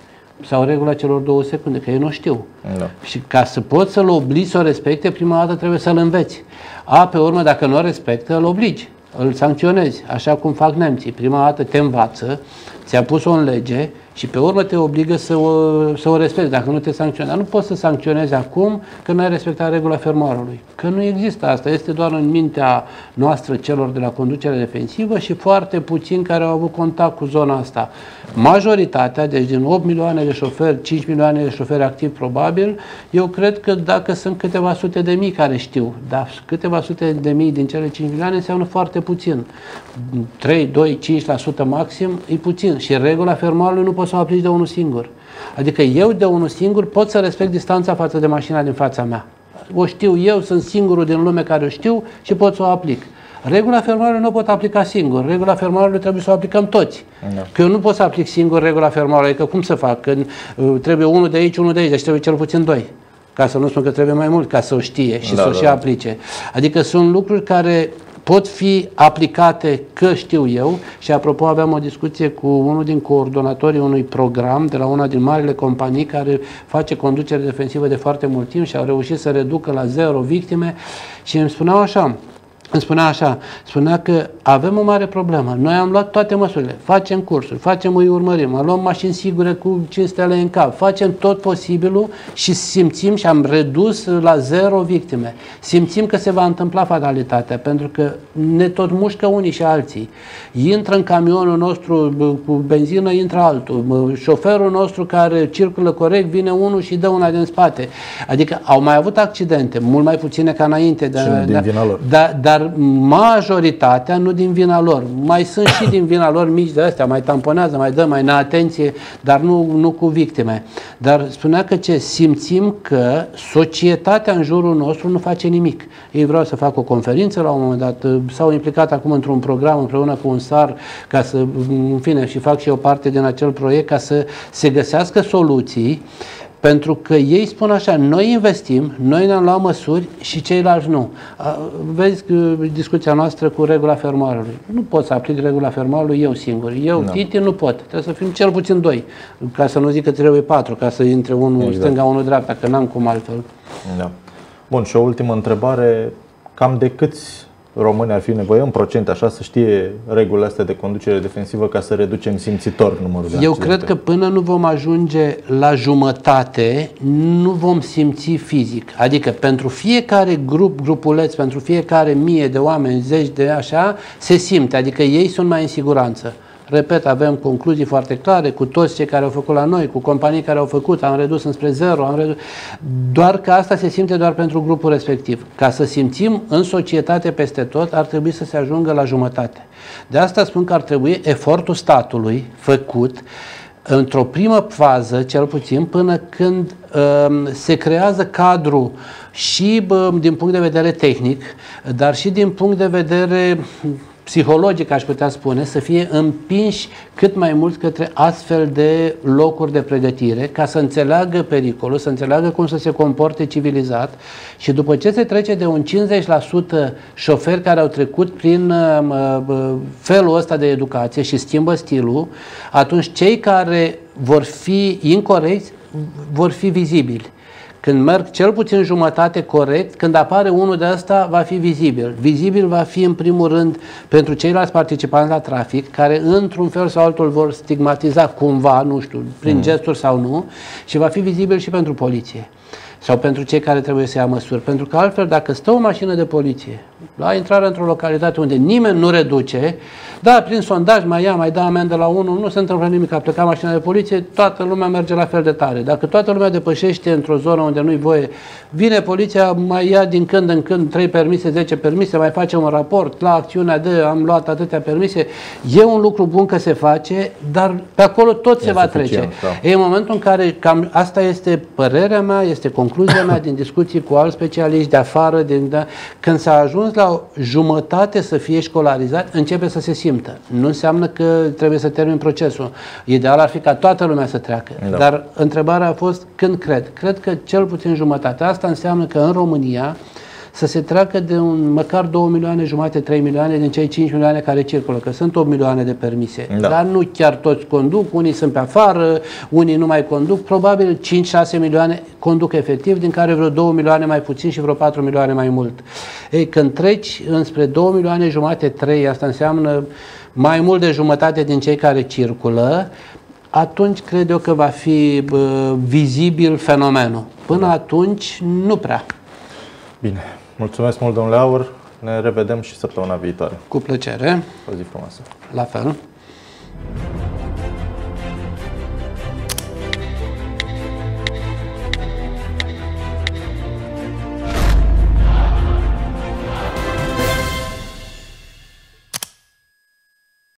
Sau regula celor două secunde, că ei nu știu. Da. Și ca să poți să-l obligi să o respecte, prima dată trebuie să-l înveți. A, pe urmă, dacă nu o respectă, îl obligi, îl sancționezi, așa cum fac nemții. Prima dată te învață, ți-a pus-o în lege și pe urmă te obligă să o, să o respecti, dacă nu te sancționează. Nu poți să sancționezi acum că nu ai respectat regula fermoarului. Că nu există asta, este doar în mintea noastră celor de la conducere defensivă și foarte puțini care au avut contact cu zona asta. Majoritatea, deci din 8 milioane de șoferi, 5 milioane de șoferi activi probabil, eu cred că dacă sunt câteva sute de mii care știu, dar câteva sute de mii din cele 5 milioane înseamnă foarte puțin. 3, 2, 5% maxim e puțin și regula fermoarului nu poți să o aplici de unul singur. Adică eu de unul singur pot să respect distanța față de mașina din fața mea. O știu eu, sunt singurul din lume care o știu și pot să o aplic. Regula fermoarului nu o pot aplica singur. Regula fermoarului trebuie să o aplicăm toți. Da. Că eu nu pot să aplic singur regula fermoarului. Că cum să fac? Că uh, trebuie unul de aici, unul de aici. Deci trebuie cel puțin doi. Ca să nu spun că trebuie mai mult ca să o știe și da, să o da. și da. aplice. Adică sunt lucruri care pot fi aplicate că știu eu. Și apropo aveam o discuție cu unul din coordonatorii unui program de la una din marile companii care face conducere defensivă de foarte mult timp și au reușit să reducă la zero victime. Și îmi spuneau așa, îmi spunea așa, spunea că avem o mare problemă. Noi am luat toate măsurile, facem cursuri, facem îi urmărim, luăm mașini sigure cu 5 stele în cap, facem tot posibilul și simțim și am redus la zero victime. Simțim că se va întâmpla fatalitatea, pentru că ne tot mușcă unii și alții. Intră în camionul nostru cu benzină, intră altul. Șoferul nostru care circulă corect, vine unul și dă una din spate. Adică au mai avut accidente, mult mai puține ca înainte. De, și din vina lor. Da, dar majoritatea nu din vina lor. Mai sunt și din vina lor mici de astea, mai tamponează, mai dă, mai neatenție, dar nu, nu cu victime. Dar spunea că ce simțim că societatea în jurul nostru nu face nimic. Ei vreau să facă o conferință la un moment dat, s-au implicat acum într-un program împreună cu un SAR, ca să, în fine, și fac și eu parte din acel proiect, ca să se găsească soluții pentru că ei spun așa, noi investim, noi ne-am luat măsuri și ceilalți nu. Vezi discuția noastră cu regula fermarului. Nu pot să aplic regula fermarului eu singur. Eu, da. Titi, nu pot. Trebuie să fim cel puțin doi. Ca să nu zic că trebuie patru, ca să intre unul exact. stânga, unul dreapta, că n-am cum altfel. Da. Bun, și o ultimă întrebare. Cam de câți români ar fi nevoie în procent așa să știe regulile astea de conducere defensivă ca să reducem simțitor numărul de Eu accidente. cred că până nu vom ajunge la jumătate, nu vom simți fizic. Adică pentru fiecare grup, grupuleț, pentru fiecare mie de oameni, zeci de așa, se simte. Adică ei sunt mai în siguranță. Repet, avem concluzii foarte clare cu toți cei care au făcut la noi, cu companii care au făcut, am redus înspre zero, am redus... doar că asta se simte doar pentru grupul respectiv. Ca să simțim în societate peste tot, ar trebui să se ajungă la jumătate. De asta spun că ar trebui efortul statului făcut într-o primă fază, cel puțin, până când uh, se creează cadru și uh, din punct de vedere tehnic, dar și din punct de vedere psihologic, aș putea spune, să fie împinși cât mai mult către astfel de locuri de pregătire, ca să înțeleagă pericolul, să înțeleagă cum să se comporte civilizat și după ce se trece de un 50% șoferi care au trecut prin uh, uh, felul ăsta de educație și schimbă stilul, atunci cei care vor fi incorrecți vor fi vizibili. Când merg cel puțin jumătate corect, când apare unul de asta, va fi vizibil. Vizibil va fi în primul rând pentru ceilalți participanți la trafic, care într-un fel sau altul vor stigmatiza cumva, nu știu, prin mm. gesturi sau nu, și va fi vizibil și pentru poliție sau pentru cei care trebuie să ia măsuri. Pentru că altfel, dacă stă o mașină de poliție la intrarea într-o localitate unde nimeni nu reduce, da, prin sondaj mai ia, mai da amendă la unul, nu se întâmplă nimic, a plecat mașina de poliție, toată lumea merge la fel de tare. Dacă toată lumea depășește într-o zonă unde nu-i voie, vine poliția, mai ia din când în când 3 permise, 10 permise, mai face un raport la acțiunea de am luat atâtea permise. E un lucru bun că se face, dar pe acolo tot se e va trece. Da. E în momentul în care, cam asta este părerea mea, este concluzia mea din discuții cu alți specialiști de afară, din, da, când s-a ajuns la o jumătate să fie școlarizat, începe să se simtă. Nu înseamnă că trebuie să termin procesul. Ideal ar fi ca toată lumea să treacă. Da. Dar întrebarea a fost când cred. Cred că cel puțin jumătate. Asta înseamnă că în România să se treacă de un măcar 2 milioane jumate, 3 milioane din cei 5 milioane care circulă, că sunt 8 milioane de permise. Da. Dar nu chiar toți conduc, unii sunt pe afară, unii nu mai conduc, probabil 5-6 milioane conduc efectiv, din care vreo 2 milioane mai puțin și vreo 4 milioane mai mult. Ei, când treci înspre 2 milioane jumate, 3, asta înseamnă mai mult de jumătate din cei care circulă, atunci cred eu că va fi bă, vizibil fenomenul. Până atunci, nu prea. Bine. Mulțumesc mult, domnule Aur. Ne revedem și săptămâna viitoare. Cu plăcere. O zi frumoasă. La fel.